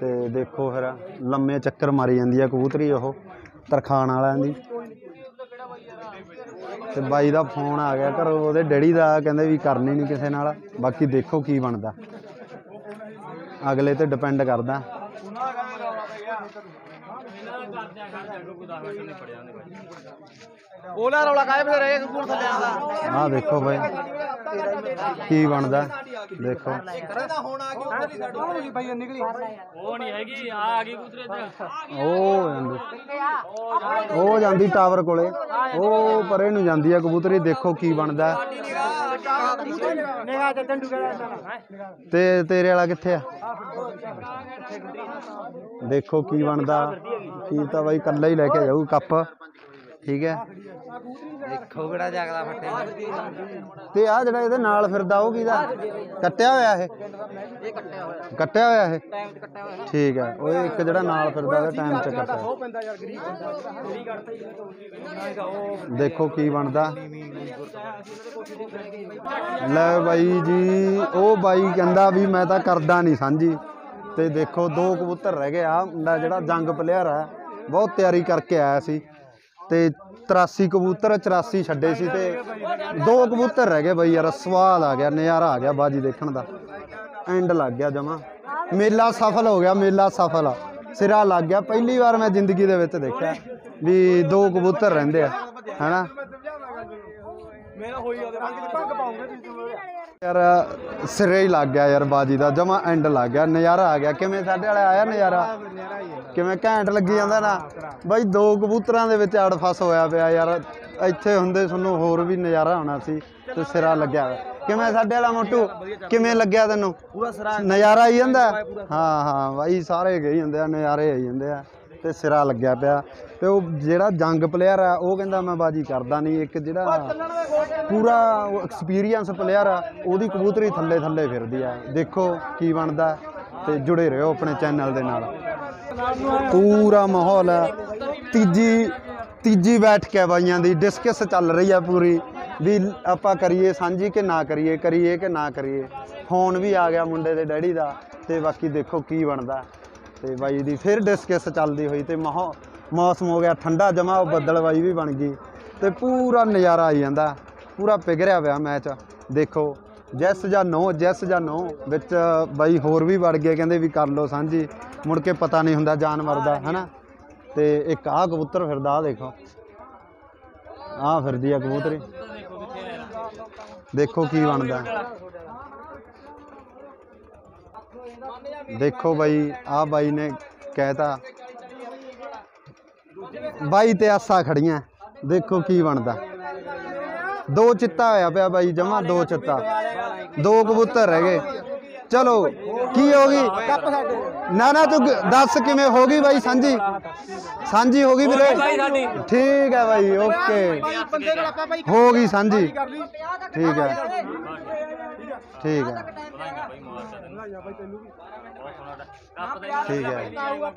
ਤੇ ਦੇਖੋ ਫਿਰ ਲੰਮੇ ਚੱਕਰ ਮਾਰੀ ਜਾਂਦੀ ਆ ਕਬੂਤਰੀ ਉਹ, ਤਰਖਾਣ ਵਾਲਿਆਂ ਦੀ। ਤੇ ਬਾਈ ਦਾ ਫੋਨ ਆ ਗਿਆ ਘਰੋਂ, ਉਹਦੇ ਡੈਡੀ ਦਾ ਕਹਿੰਦੇ ਵੀ ਕਰਨੀ ਨਹੀਂ ਕਿਸੇ ਨਾਲ। ਬਾਕੀ ਦੇਖੋ ਕੀ ਬਣਦਾ। ਅਗਲੇ ਤੇ ਡਿਪੈਂਡ ਕਰਦਾ। ਉਹਲਾ ਰੌਲਾ ਕਾਇ ਫਿਰ ਇਹ ਕਬੂਰ ਥੱਲੇ ਆਉਂਦਾ ਆਹ ਦੇਖੋ ਬਾਈ ਕੀ ਬਣਦਾ ਦੇਖੋ ਕਰਦਾ ਹੁਣ ਆ ਗਈ ਉਧਰ ਦੀ ਸਾਡੀ ਜੀ ਬਾਈ ਆ ਆ ਗਈ ਕੂਤਰੇ ਚ ਉਹ ਜਾਂਦੀ ਉਹ ਜਾਂਦੀ ਟਾਵਰ ਕੋਲੇ। ਉਹ ਪਰੇ ਨੂੰ ਜਾਂਦੀ ਆ ਕਬੂਤਰੀ ਦੇਖੋ ਕੀ ਬਣਦਾ। ਤੇ ਤੇਰੇ ਵਾਲਾ ਕਿੱਥੇ ਆ? ਦੇਖੋ ਕੀ ਬਣਦਾ। ਕੀ ਤਾਂ ਬਾਈ ਕੱਲਾ ਹੀ ਲੈ ਕੇ ਜਾਊ ਕੱਪ। ਠੀਕ ਹੈ? ਦੇਖੋ ਕਿਹੜਾ ਜਾਗਦਾ ਫੱਟੇ ਤੇ ਆ ਜਿਹੜਾ ਇਹਦੇ ਨਾਲ ਫਿਰਦਾ ਉਹ ਕਿਹਦਾ? ਕੱਟਿਆ ਹੋਇਆ ਇਹ? ਕੱਟਿਆ ਹੋਇਆ ਇਹ? ਟਾਈਮ ਤੇ ਕੱਟਿਆ ਹੋਇਆ ਠੀਕ ਹੈ। ਉਹ ਇੱਕ ਜਿਹੜਾ ਨਾਲ ਫਿਰਦਾ ਉਹਦਾ ਟਾਈਮ ਚ ਕੱਟਿਆ। ਉਹ ਪੈਂਦਾ ਯਾਰ ਗਰੀਬ ਬੰਦਾ ਦੇਖੋ ਕੀ ਬਣਦਾ। ਲੈ ਬਾਈ ਜੀ ਉਹ ਬਾਈ ਕਹਿੰਦਾ ਵੀ ਮੈਂ ਤਾਂ ਕਰਦਾ ਨਹੀਂ ਸਾਂਝੀ। ਤੇ ਦੇਖੋ ਦੋ ਕਬੂਤਰ ਰਹਿ ਗਏ ਆ ਮੁੰਡਾ ਜਿਹੜਾ ਜੰਗ ਪਲੇਅਰ ਆ ਬਹੁਤ ਤਿਆਰੀ ਕਰਕੇ ਆਇਆ ਸੀ। ਤੇ 83 ਕਬੂਤਰ 84 ਛੱਡੇ ਸੀ ਤੇ ਦੋ ਕਬੂਤਰ ਰਹਿ ਗਏ ਬਈ ਯਾਰ, ਸਵਾਦ ਆ ਗਿਆ, ਨਜ਼ਾਰਾ ਆ ਗਿਆ ਬਾਜੀ ਦੇਖਣ ਦਾ। ਐਂਡ ਲੱਗ ਗਿਆ ਜਮਾ। ਮੇਲਾ ਸਫਲ ਹੋ ਗਿਆ, ਮੇਲਾ ਸਫਲ ਆ। ਸਿਰਾ ਲੱਗ ਗਿਆ। ਪਹਿਲੀ ਵਾਰ ਮੈਂ ਜ਼ਿੰਦਗੀ ਦੇ ਵਿੱਚ ਦੇਖਿਆ ਵੀ ਦੋ ਕਬੂਤਰ ਰਹਿੰਦੇ ਆ, ਹੈਨਾ? ਮੇਰਾ ਹੋਈ ਉਹਦੇ ਰੰਗ ਦੀ ਭੰਗ ਪਾਉਂਗੇ ਯਾਰ ਸਿਰੇ ਹੀ ਲੱਗ ਗਿਆ ਯਾਰ ਬਾਜੀ ਦਾ ਜਮਾ ਐਂਡ ਲੱਗ ਗਿਆ ਨਜ਼ਾਰਾ ਆ ਗਿਆ। ਕਿਵੇਂ ਸਾਡੇ ਵਾਲੇ ਆਇਆ ਨਜ਼ਾਰਾ? ਕਿਵੇਂ ਘੈਂਟ ਲੱਗੀ ਜਾਂਦਾ ਨਾ? ਬਾਈ ਦੋ ਕਬੂਤਰਾਂ ਦੇ ਵਿੱਚ ਅੜ ਫਸ ਹੋਇਆ ਪਿਆ ਯਾਰ। ਇੱਥੇ ਹੁੰਦੇ ਤੁਹਾਨੂੰ ਹੋਰ ਵੀ ਨਜ਼ਾਰਾ ਆਉਣਾ ਸੀ ਤੇ ਸਿਰਾ ਲੱਗਿਆ। ਕਿਵੇਂ ਸਾਡੇ ਵਾਲਾ ਮੋਟੂ? ਕਿਵੇਂ ਲੱਗਿਆ ਤੈਨੂੰ? ਪੂਰਾ ਸਰਾ ਨਜ਼ਾਰਾ ਆਈ ਜਾਂਦਾ? ਹਾਂ ਹਾਂ ਬਾਈ ਸਾਰੇ ਗਈ ਜਾਂਦੇ ਆ ਨਜ਼ਾਰੇ ਆਈ ਜਾਂਦੇ ਆ। ਤੇ ਸਿਰਾ ਲੱਗਿਆ ਪਿਆ। ਤੇ ਉਹ ਜਿਹੜਾ ਜੰਗ ਪਲੇਅਰ ਆ, ਉਹ ਕਹਿੰਦਾ ਮੈਂ ਬਾਜੀ ਕਰਦਾ ਨਹੀਂ। ਇੱਕ ਜਿਹੜਾ ਪੂਰਾ ਐਕਸਪੀਰੀਅੰਸ ਪਲੇਅਰ ਆ, ਉਹਦੀ ਕਬੂਤਰੀ ਥੱਲੇ ਥੱਲੇ ਫਿਰਦੀ ਆ। ਦੇਖੋ ਕੀ ਬਣਦਾ ਤੇ ਜੁੜੇ ਰਹੋ ਆਪਣੇ ਚੈਨਲ ਦੇ ਨਾਲ। ਪੂਰਾ ਮਾਹੌਲ ਹੈ ਤੀਜੀ ਤੀਜੀ ਬੈਠ ਕੇ ਬਾਈਆਂ ਦੀ ਡਿਸਕਸ ਚੱਲ ਰਹੀ ਆ ਪੂਰੀ। ਵੀ ਆਪਾਂ ਕਰੀਏ ਸਾਂਝੀ ਕਿ ਨਾ ਕਰੀਏ ਕਰੀਏ ਕਿ ਨਾ ਕਰੀਏ। ਫੋਨ ਵੀ ਆ ਗਿਆ ਮੁੰਡੇ ਦੇ ਡੈਡੀ ਦਾ ਤੇ ਬਾਕੀ ਦੇਖੋ ਕੀ ਬਣਦਾ। ਤੇ ਬਾਈ ਦੀ ਫਿਰ ਡਿਸਕਸ ਚੱਲਦੀ ਹੋਈ ਤੇ ਮਾਹੌ ਮੌਸਮ ਹੋ ਗਿਆ ਠੰਡਾ ਜਮਾ ਉਹ ਬੱਦਲਬਾਈ ਵੀ ਬਣ ਗਈ ਤੇ ਪੂਰਾ ਨਜ਼ਾਰਾ ਆਈ ਜਾਂਦਾ ਪੂਰਾ ਪਿਘਰਿਆ ਪਿਆ ਮੈਚ। ਦੇਖੋ ਜੈਸ ਜਾਂ ਨੋ ਜੈਸ ਜਾਂ ਨੋ ਵਿੱਚ ਬਾਈ ਹੋਰ ਵੀ ਵੜ ਗਏ ਕਹਿੰਦੇ ਵੀ ਕਰ ਲਓ ਸਾਂਝੀ ਮੁੜ ਕੇ ਪਤਾ ਨਹੀਂ ਹੁੰਦਾ ਜਾਨਵਰ ਦਾ ਹਨਾ? ਤੇ ਇੱਕ ਆਹ ਕਬੂਤਰ ਫਿਰਦਾ ਆਹ ਦੇਖੋ। ਆਹ ਫਿਰਦੀ ਆ ਕਬੂਤਰੀ। ਦੇਖੋ ਕੀ ਬਣਦਾ। ਦੇਖੋ ਬਾਈ, ਆਹ ਬਾਈ ਨੇ ਕਹਿਤਾ। ਬਾਈ ਤੇ ਆਸਾ ਖੜੀਆਂ। ਦੇਖੋ ਕੀ ਬਣਦਾ। ਦੋ ਚਿੱਤਾ ਹੋਇਆ ਪਿਆ ਬਾਈ, ਜਮਾ ਦੋ ਚਿੱਤਾ ਦੋ ਕਬੂਤਰ ਰਹਿ ਗਏ। ਚਲੋ ਕੀ ਹੋ ਗਈ? ਨਾ ਨਾ ਤੂੰ ਗ- ਦੱਸ ਕਿਵੇਂ ਹੋ ਗਈ ਬਾਈ ਸਾਂਝੀ? ਸਾਂਝੀ ਹੋ ਗਈ ਵੀਰੇ? ਠੀਕ ਹੈ ਬਾਈ ਓਕੇ ਬੰਦੇ ਨਾਲ ਆਪਾਂ ਬਾਈ ਹੋ ਗਈ ਸਾਂਝੀ। ਠੀਕ ਹੈ। ਠੀਕ ਹੈ। ਠੀਕ ਹੈ।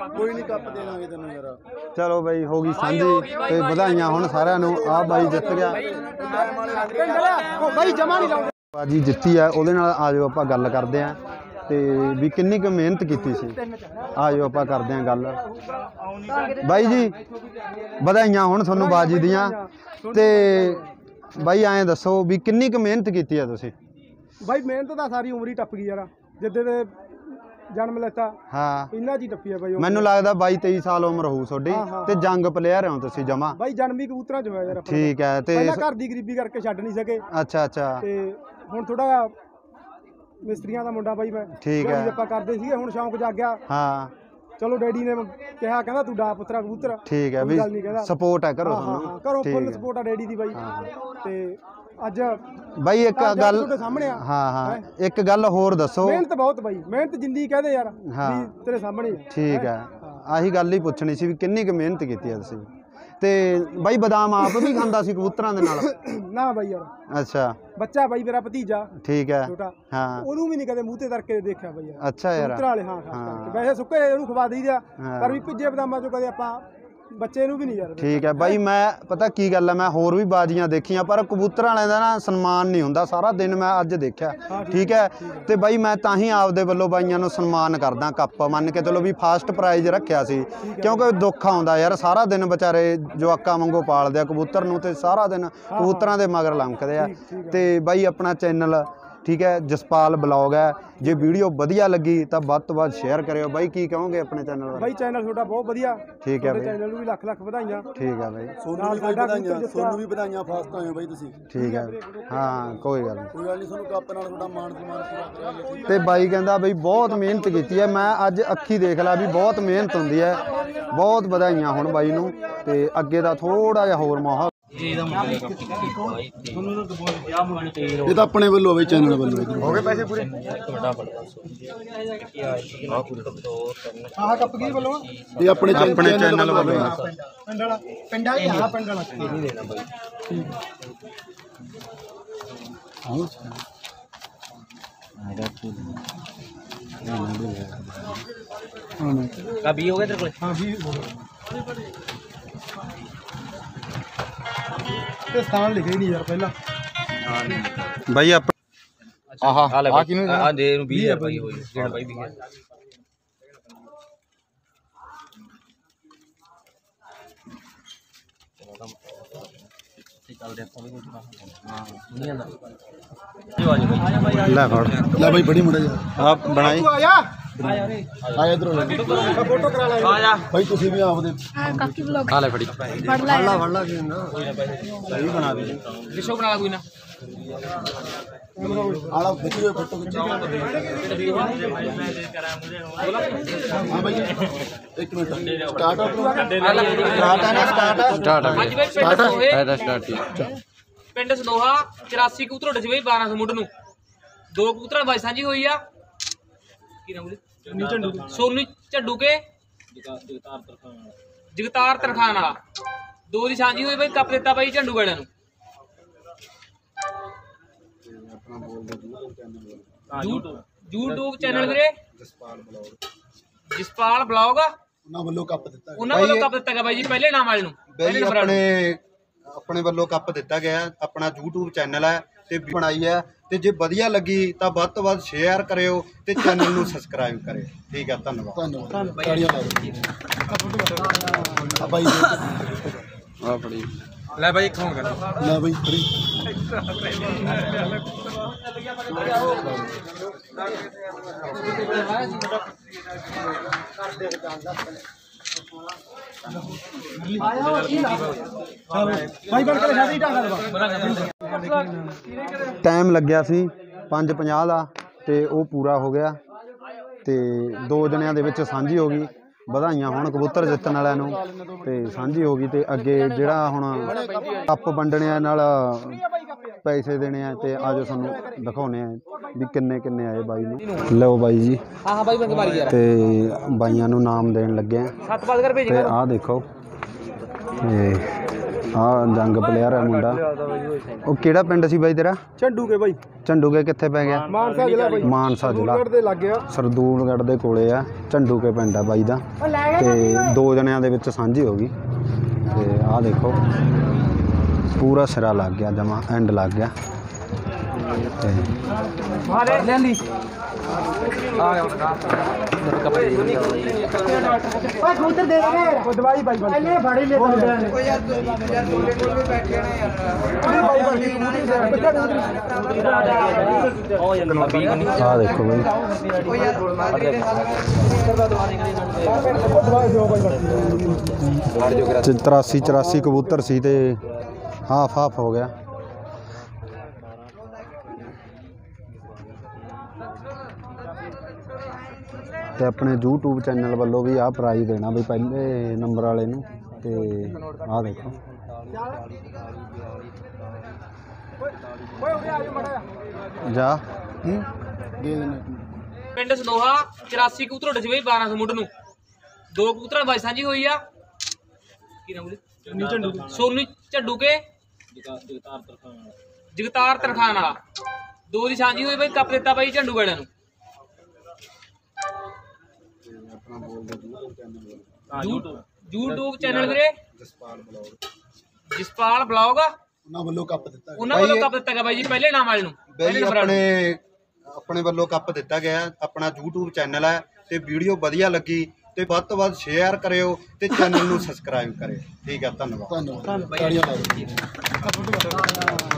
ਕੋਈ ਨਹੀਂ ਕੱਪ ਦੇ ਦਾਂਗੇ ਤੈਨੂੰ ਯਾਰ। ਚਲੋ ਬਾਈ ਹੋ ਗਈ ਸਾਂਝੀ। ਤੇ ਵਧਾਈਆਂ ਹੁਣ ਸਾਰਿਆਂ ਨੂੰ। ਆਹ ਬਾਈ ਜਿੱਤ ਗਿਆ। ਬਾਈ ਜਮਾ ਨਹੀਂ ਲਾਉਂਦੇ। ਬਾਜੀ ਜਿੱਤੀ ਆ ਉਹਦੇ ਨਾਲ ਆਜੋ ਆਪਾਂ ਗੱਲ ਕਰਦੇ ਆ। ਤੇ ਵੀ ਕਿੰਨੀ ਕੁ ਮਿਹਨਤ ਕੀਤੀ ਸੀ। ਆਜੋ ਆਪਾਂ ਕਰਦੇ ਆ ਗੱਲ। ਬਾਈ ਜੀ ਵਧਾਈਆਂ ਹੁਣ ਤੁਹਾਨੂੰ ਬਾਜੀ ਦੀਆਂ। ਤੇ ਬਾਈ ਐਂ ਦੱਸੋ ਵੀ ਕਿੰਨੀ ਕੁ ਮਿਹਨਤ ਕੀਤੀ ਆ ਤੁਸੀਂ? ਬਾਈ ਮਿਹਨਤ ਤਾਂ ਸਾਰੀ ਉਮਰ ਹੀ ਟੱਪ ਗਈ ਯਾਰ। ਜਿੱਦੇ ਦੇ ਜਨਮ ਲੈਤਾ ਹਾਂ। ਇੰਨਾ ਜੀ ਟੱਪੀ ਆ ਬਾਈ। ਮੈਨੂੰ ਲੱਗਦਾ 22 23 ਸਾਲ ਉਮਰ ਹੋਊ ਤੁਹਾਡੀ। ਤੇ ਜੰਗ ਪਲੇਅਰ ਹੋ ਤੁਸੀਂ ਜਮਾ। ਬਾਈ ਜਨਮ ਕਬੂਤਰਾਂ ਚ ਹੋਇਆ ਯਾਰ। ਠੀਕ ਹੈ ਤੇ ਪਹਿਲਾਂ ਘਰ ਦੀ ਗਰੀਬੀ ਕਰਕੇ ਛੱਡ ਨਹੀਂ ਸਕੇ। ਅੱਛਾ ਅੱਛਾ। ਤੇ ਹੁਣ ਥੋੜਾ ਮਿਸਤਰੀਆਂ ਦਾ ਮੁੰਡਾ ਬਾਈ ਮੈਂ। ਠੀਕ ਹੈ। ਆਪਾਂ ਕਰਦੇ ਸੀਗੇ ਹੁਣ ਸ਼ੌਂਕ ਜਾਗ ਗਿਆ ਹਾਂ। ਚਲੋ ਡੈਡੀ ਨੇ ਕਿਹਾ ਕਹਿੰਦਾ ਤੂੰ ਡਾ ਪੁੱਤਰਾ ਕਬੂਤਰ। ਠੀਕ ਹੈ ਕੋਈ ਵੀ ਗੱਲ ਨਹੀਂ ਕਹਿੰਦਾ। ਸਪੋਰਟ ਹੈ ਕਰੋ ਹਾਂ ਹਾਂ ਹਾਂ ਤੁਹਾਨੂੰ ਠੀਕ ਫੁੱਲ। ਸਪੋਰਟ ਆ ਡੈਡੀ ਦੀ ਬਾਈ। ਤੇ ਅੱਜ ਬਾਈ ਇੱਕ ਗੱਲ ਤੁਹਾਡੇ ਸਾਹਮਣੇ ਆ। ਹਾਂ ਹਾਂ। ਇੱਕ ਗੱਲ ਹੋਰ ਦੱਸੋ। ਮਿਹਨਤ ਬਹੁਤ ਬਾਈ। ਮਿਹਨਤ ਜਿੰਦੀ ਕਹਦੇ ਯਾਰ ਹਾਂ। ਵੀ ਤੇਰੇ ਸਾਹਮਣੇ ਆ। ਠੀਕ ਹੈ। ਆਹੀ ਗੱਲ ਹੀ ਪੁੱਛਣੀ ਸੀ ਵੀ ਕਿੰਨੀ ਕੁ ਮਿਹਨਤ ਕੀਤੀ ਹੈ ਤੁਸੀਂ? ਤੇ ਬਾਈ ਬਦਾਮ ਆਪ ਵੀ ਖਾਂਦਾ ਸੀ ਕਬੂਤਰਾਂ ਦੇ ਨਾਲ? ਨਾ ਬਾਈ ਯਾਰ। ਅੱਛਾ। ਬੱਚਾ ਬਾਈ ਮੇਰਾ ਭਤੀਜਾ। ਠੀਕ ਹੈ। ਛੋਟਾ। ਹਾਂ। ਉਹਨੂੰ ਵੀ ਨਹੀਂ ਕਦੇ ਮੂੰਹ ਤੇ ਕਰਕੇ ਦੇਖਿਆ ਬਾਈ ਯਾਰ। ਅੱਛਾ ਯਾਰ। ਕਬੂਤਰਾਂ ਵਾਲੇ ਹਾਂ ਖਾਸ ਹਾਂ। ਕਰਕੇ। ਵੈਸੇ ਸੁੱਕੇ ਉਹਨੂੰ ਖਵਾ ਦਈਦਾ। ਹਾਂ। ਪਰ ਵੀ ਭਿੱਜੇ ਬਦਾਮਾਂ ਚੋਂ ਕਦੇ ਆਪਾਂ ਬੱਚੇ ਨੂੰ ਵੀ ਨਹੀਂ ਯਾਰ ਠੀਕ ਹੈ ਬਾਈ ਮੈਂ ਪਤਾ ਕੀ ਗੱਲ ਹੈ ਮੈਂ ਹੋਰ ਵੀ ਬਾਜ਼ੀਆਂ ਦੇਖੀਆਂ ਪਰ ਕਬੂਤਰਾਂ ਵਾਲਿਆਂ ਦਾ ਨਾ ਸਨਮਾਨ ਨਹੀਂ ਹੁੰਦਾ ਸਾਰਾ ਦਿਨ ਮੈਂ ਅੱਜ ਦੇਖਿਆ ਠੀਕ ਹੈ ਤੇ ਬਾਈ ਮੈਂ ਤਾਂ ਹੀ ਆਪਦੇ ਵੱਲੋਂ ਬਾਈਆਂ ਨੂੰ ਸਨਮਾਨ ਕਰਦਾ ਕੱਪ ਮੰਨ ਕੇ ਚਲੋ ਵੀ ਫਾਸਟ ਪ੍ਰਾਈਜ਼ ਰੱਖਿਆ ਸੀ ਕਿਉਂਕਿ ਦੁੱਖ ਆਉਂਦਾ ਯਾਰ ਸਾਰਾ ਦਿਨ ਵਿਚਾਰੇ ਜਵਾਕਾਂ ਵਾਂਗੂ ਪਾਲਦੇ ਆ ਕਬੂਤਰ ਨੂੰ ਤੇ ਸਾਰਾ ਦਿਨ ਕਬੂਤਰਾਂ ਦੇ ਮਗਰ ਲੰਕਦੇ ਆ। ਤੇ ਬਾਈ ਆਪਣਾ ਚੈਨਲ ਠੀਕ ਹੈ ਜਸਪਾਲ ਬਲੌਗ ਹੈ। ਜੇ ਵੀਡੀਓ ਵਧੀਆ ਲੱਗੀ ਤਾਂ ਵੱਧ ਤੋਂ ਵੱਧ ਸ਼ੇਅਰ ਕਰਿਓ। ਬਾਈ ਕੀ ਕਹੋਗੇ ਆਪਣੇ ਚੈਨਲ ਬਾਰੇ? ਬਾਈ ਚੈਨਲ ਤੁਹਾਡਾ ਬਹੁਤ ਵਧੀਆ। ਠੀਕ ਹੈ ਬਾਈ। ਚੈਨਲ ਨੂੰ ਵੀ ਲੱਖ ਲੱਖ ਵਧਾਈਆਂ। ਠੀਕ ਹੈ ਬਾਈ। ਸੋਨੂੰ ਵੀ ਵਧਾਈਆਂ ਤੁਹਾਨੂੰ ਵੀ ਵਧਾਈਆਂ ਫਾਸਟ ਆਏ ਹੋ ਬਾਈ ਤੁਸੀਂ। ਠੀਕ ਹੈ। ਹਾਂ ਕੋਈ ਗੱਲ ਨਹੀਂ। ਕੋਈ ਗੱਲ ਨਹੀਂ ਤੁਹਾਨੂੰ ਕੱਪ ਨਾਲ ਤੁਹਾਡਾ ਮਾਣ ਸਨਮਾਨ ਪੂਰਾ ਕਰਾਂਗੇ ਠੀਕ ਤੇ ਬਾਈ ਕਹਿੰਦਾ ਬਈ ਬਹੁਤ ਮਿਹਨਤ ਕੀਤੀ ਹੈ। ਮੈਂ ਅੱਜ ਅੱਖੀ ਦੇਖ ਲਿਆ ਵੀ ਬਹੁਤ ਮਿਹਨਤ ਹੁੰਦੀ ਹੈ। ਬਹੁਤ ਵਧਾਈਆਂ ਹੁਣ ਬਾਈ ਨੂੰ। ਤੇ ਅੱਗੇ ਦਾ ਥੋੜਾ ਜਿਹਾ ਹੋਰ ਮਾਹੌਲ ਇਹ ਤਾਂ ਆਪਣੇ ਵੱਲੋਂ ਬਾਈ ਚੈਨਲ ਵੱਲੋਂ ਹੋ ਗਏ ਪੈਸੇ ਆਹ ਕੱਪ ਕੀ ਵੱਲੋਂ ਇਹ ਆਪਣੇ ਆਪਣੇ ਚੈਨਲ ਵੱਲੋਂ ਪਿੰਡ ਵਾਲਾ ਪਿੰਡਾਂ ਹੀ ਆ ਪਿੰਡ ਵਾਲਾ। ਕਾ 20 ਹੋ। ਗਏ ਤੇਰੇ ਕੋਲੇ? ਹਾਂ ਵੀ ਤੇ ਸਥਾਨ ਲਿਖੇ ਨਹੀਂ ਯਾਰ ਪਹਿਲਾਂ। ਬਾਈ ਆਪ ਆਹਾ ਆ ਕਿਨੂੰ ਆ ਦੇ ਨੂੰ 20000 ਰੁਪਏ ਹੋਈ ਜਿਹੜਾ ਬਾਈ 20000 ਚੱਲਦੇ ਆਪਾਂ ਵੀ ਕੁਝ ਹਾਂ ਨਹੀਂ ਆਂਦਾ ਜੋ ਆ ਜਾ ਬਾਈ ਲੈ ਫੜ। ਲੈ ਬਾਈ ਬੜੀ ਮੁੰਡਾ ਜਾ। ਆ ਬਣਾਈ ਆਇਆ ਆ ਇਧਰੋਂ ਲੈ ਫੋਟੋ ਕਰਾ ਲੈ। ਆ ਜਾ। ਬਾਈ ਤੁਸੀਂ ਵੀ ਆਪਦੇ ਆ ਲੈ ਫੜੀ। ਫੜ ਲਾ। ਫੜ ਲਾ ਕੀ ਨਾ। ਵਿਸ਼ੋ ਬਣਾ ਲਾ ਕੋਈ ਨਾ। ਆਲਾ ਖਿੱਚੀ ਹੋਈ ਫੋਟੋ ਖਿੱਚੀ। ਹਾਂ ਬਾਈ ਇੱਕ ਮਿੰਟ। ਸਟਾਰਟ ਸਟਾਰਟ ਹੈ ਨਾ ਸਟਾਰਟ ਅੱਜ ਬਈ ਪਿੰਡ ਸਨੋਹਾ 84 ਕਬੂਤਰ ਉੱਡ ਸੀ ਬਈ 1200 ਮੁੱਢ ਨੂੰ। ਦੋ ਕਬੂਤਰਾਂ ਬਾਈ ਸਾਂਝੀ ਹੋਈ ਆ। ਕੀ ਨਾਮ ਸੋਨੀ ਝੱਡੂ ਕੇ। ਜਗਤਾਰ ਤਰਖਾਨ ਵਾਲਾ। ਦੋ ਦੀ ਸਾਂਝੀ ਹੋਈ ਬਈ ਕੱਪ ਦਿੱਤਾ ਬਾਈ ਝੰਡੂ ਵਾਲਿਆਂ ਨੂੰ। ਯੂ- YouTube ਚੈਨਲ ਵੀਰੇ? ਜਸਪਾਲ ਬਲੌਗ। ਉਹਨਾਂ ਵੱਲੋਂ ਕੱਪ ਦਿੱਤਾ ਉਹਨਾਂ ਵੱਲੋਂ ਕੱਪ ਦਿੱਤਾ ਗਿਆ ਬਾਈ ਜੀ ਪਹਿਲੇ ਨਾਮ ਵਾਲੇ ਨੂੰ। ਪਹਿਲੇ ਬਈ ਨੰਬਰ ਵਾਲੇ ਨੂੰ। ਆਪਣੇ ਆਪਣੇ ਵੱਲੋਂ ਕੱਪ ਦਿੱਤਾ ਗਿਆ ਹੈ। ਆਪਣਾ YouTube ਚੈਨਲ ਹੈ ਤੇ ਬਣਾਈ ਹੈ ਤੇ ਜੇ ਵਧੀਆ ਲੱਗੀ ਤਾਂ ਵੱਧ ਤੋਂ ਵੱਧ ਸ਼ੇਅਰ ਕਰਿਓ ਤੇ ਚੈਨਲ ਨੂੰ ਸਬਸਕ੍ਰਾਈਬ ਕਰਿਓ। ਠੀਕ ਹੈ ਧੰਨਵਾਦ। ਧੰਨਵਾਦ। ਤਾੜੀਆਂ ਲਾ ਦਿਓ ਆ ਬਾਈ ਲੈ ਬਾਈ ਇੱਕ ਫੋਨ ਕਰ। ਲੈ ਬਾਈ ਖੜੀ ਬਾਈ ਬਣ ਕੇ ਸ਼ਾਦੀ ਢਾਂਗਾ ਲਵਾ ਟਾਈਮ ਲੱਗਿਆ ਸੀ 5:50 ਦਾ ਤੇ ਉਹ ਪੂਰਾ ਹੋ ਗਿਆ ਤੇ ਦੋ ਜਣਿਆਂ ਦੇ ਵਿੱਚ ਸਾਂਝੀ ਹੋ ਗਈ। ਵਧਾਈਆਂ ਹੁਣ ਕਬੂਤਰ ਜਿੱਤਣ ਵਾਲਿਆਂ ਨੂੰ। ਤੇ ਸਾਂਝੀ ਹੋ ਗਈ ਤੇ ਅੱਗੇ ਜਿਹੜਾ ਹੁਣ ਕੱਪ ਵੰਡਣਿਆਂ ਨਾਲ ਪੈਸੇ ਦੇਣੇ ਆ ਤੇ ਆਜੋ ਸਾਨੂੰ ਦਿਖਾਉਣੇ ਆ ਵੀ ਕਿੰਨੇ ਕਿੰਨੇ ਆਏ ਬਾਈ ਨੂੰ। ਲਓ ਬਾਈ ਜੀ। ਹਾਂ ਹਾਂ ਬਾਈ ਬੰਦ ਮਾਰੀ ਯਾਰ। ਤੇ ਬਾਈਆਂ ਨੂੰ ਨਾਮ ਦੇਣ ਲੱਗੇ ਆ। ਸੱਤ ਬਾਦ ਕਰ ਭੇਜ ਤੇ ਆਹ ਦੇਖੋ। ਤੇ ਆਹ ਜੰਗ ਪਲੇਅਰ ਹੈ ਮੁੰਡਾ। ਉਹ ਕਿਹੜਾ ਪਿੰਡ ਸੀ ਬਾਈ ਤੇਰਾ? ਝੰਡੂ ਕੇ ਬਾਈ। ਝੰਡੂਕੇ ਕਿੱਥੇ ਪੈ ਗਿਆ? ਮਾਨਸਾ ਜ਼ਿਲ੍ਹਾ ਬਾਈ। ਮਾਨਸਾ ਜ਼ਿਲ੍ਹਾ। ਦੇ ਲੱਗ ਗਿਆ ਸਰਦੂਲਗੜ੍ਹ ਦੇ ਕੋਲੇ ਆ। ਝੰਡੂਕੇ ਪਿੰਡ ਆ ਬਾਈ ਦਾ। ਤੇ ਦੋ ਜਣਿਆਂ ਦੇ ਵਿੱਚ ਸਾਂਝੀ ਹੋ ਗਈ। ਤੇ ਆਹ ਦੇਖੋ। ਪੂਰਾ ਸਿਰਾ ਲੱਗ ਗਿਆ ਜਮਾ ਐਂਡ ਲੱਗ ਗਿਆ। ਤੇ ਮਾਰੇ ਲੈਂਦੀ ਓਏ ਕਬੂਤਰ ਦੇ ਦੇ ਉਹ ਦਵਾਈ ਬਾਈ ਬਣ ਇਹਨੇ ਫੜੀ ਲੈ ਓ ਯਾਰ ਯਾਰ ਦੋਲੇ ਕੋਲ ਵੀ ਬੈਠੇ ਨੇ ਯਾਰ ਬਾਈ ਬਣ ਕੇ ਕਬੂਤਰ ਬੱਚਾ ਕਬੂਤਰ ਆਹ ਦਵਾਈ 83 84 ਕਬੂਤਰ ਸੀ ਤੇ ਹਾਫ ਹਾਫ ਹੋ ਗਿਆ। ਤੇ ਆਪਣੇ YouTube ਚੈਨਲ ਵੱਲੋਂ ਵੀ ਆਹ ਪ੍ਰਾਈਜ਼ ਦੇਣਾ ਵੀ ਪਹਿਲੇ ਨੰਬਰ ਵਾਲੇ ਨੂੰ ਤੇ ਆਹ ਦੇਖੋ। ਜਾ। ਦੇ ਪਿੰਡ ਸਨੋਹਾ 84 ਕਬੂਤਰ ਉੱਡ ਜਵੇ 1200 ਮੁੱਢ ਨੂੰ। ਦੋ ਕਬੂਤਰਾਂ ਬਾਈ ਸਾਂਝੀ ਹੋਈ ਆ। ਕੀ ਨਾਮ ਬੋਲੇ ਸੋਨੀ ਝੱਡੂ ਕੇ? ਜਗਤਾਰ ਤਰਖਾਨ ਵਾਲਾ। ਦੋ ਦੀ ਸਾਂਝੀ ਹੋਈ ਬਈ ਕੱਪ ਦਿੱਤਾ ਬਾਈ ਝੰਡੂ ਵਾਲਿਆਂ ਨੂੰ। ਯੂ- YouTube ਚੈਨਲ ਵੀਰੇ? ਜਸਪਾਲ ਬਲੌਗ। ਉਹਨਾਂ ਵੱਲੋਂ ਕੱਪ ਦਿੱਤਾ ਗਿਆ। ਉਹਨਾਂ ਵੱਲੋਂ ਕੱਪ ਦਿੱਤਾ ਗਿਆ ਬਾਈ ਜੀ ਪਹਿਲੇ ਨਾਮ ਵਾਲੇ ਨੂੰ ਪਹਿਲੇ ਬਈ ਨੰਬਰ ਵਾਲੇ ਨੂੰ। ਆਪਣੇ ਆਪਣੇ ਵੱਲੋਂ ਕੱਪ ਦਿੱਤਾ ਗਿਆ। ਹੈ। ਆਪਣਾ YouTube ਚੈਨਲ ਹੈ ਤੇ ਵੀਡੀਓ ਵਧੀਆ ਲੱਗੀ ਤੇ ਵੱਧ ਤੋਂ ਵੱਧ ਸ਼ੇਅਰ ਕਰਿਓ ਤੇ ਚੈਨਲ ਨੂੰ ਸਬਸਕ੍ਰਾਈਬ ਕਰਿਓ। ਠੀਕ ਹੈ ਧੰਨਵਾਦ। ਧੰਨਵਾਦ। ਤਾੜੀਆਂ ਲਾ ਦਿਓ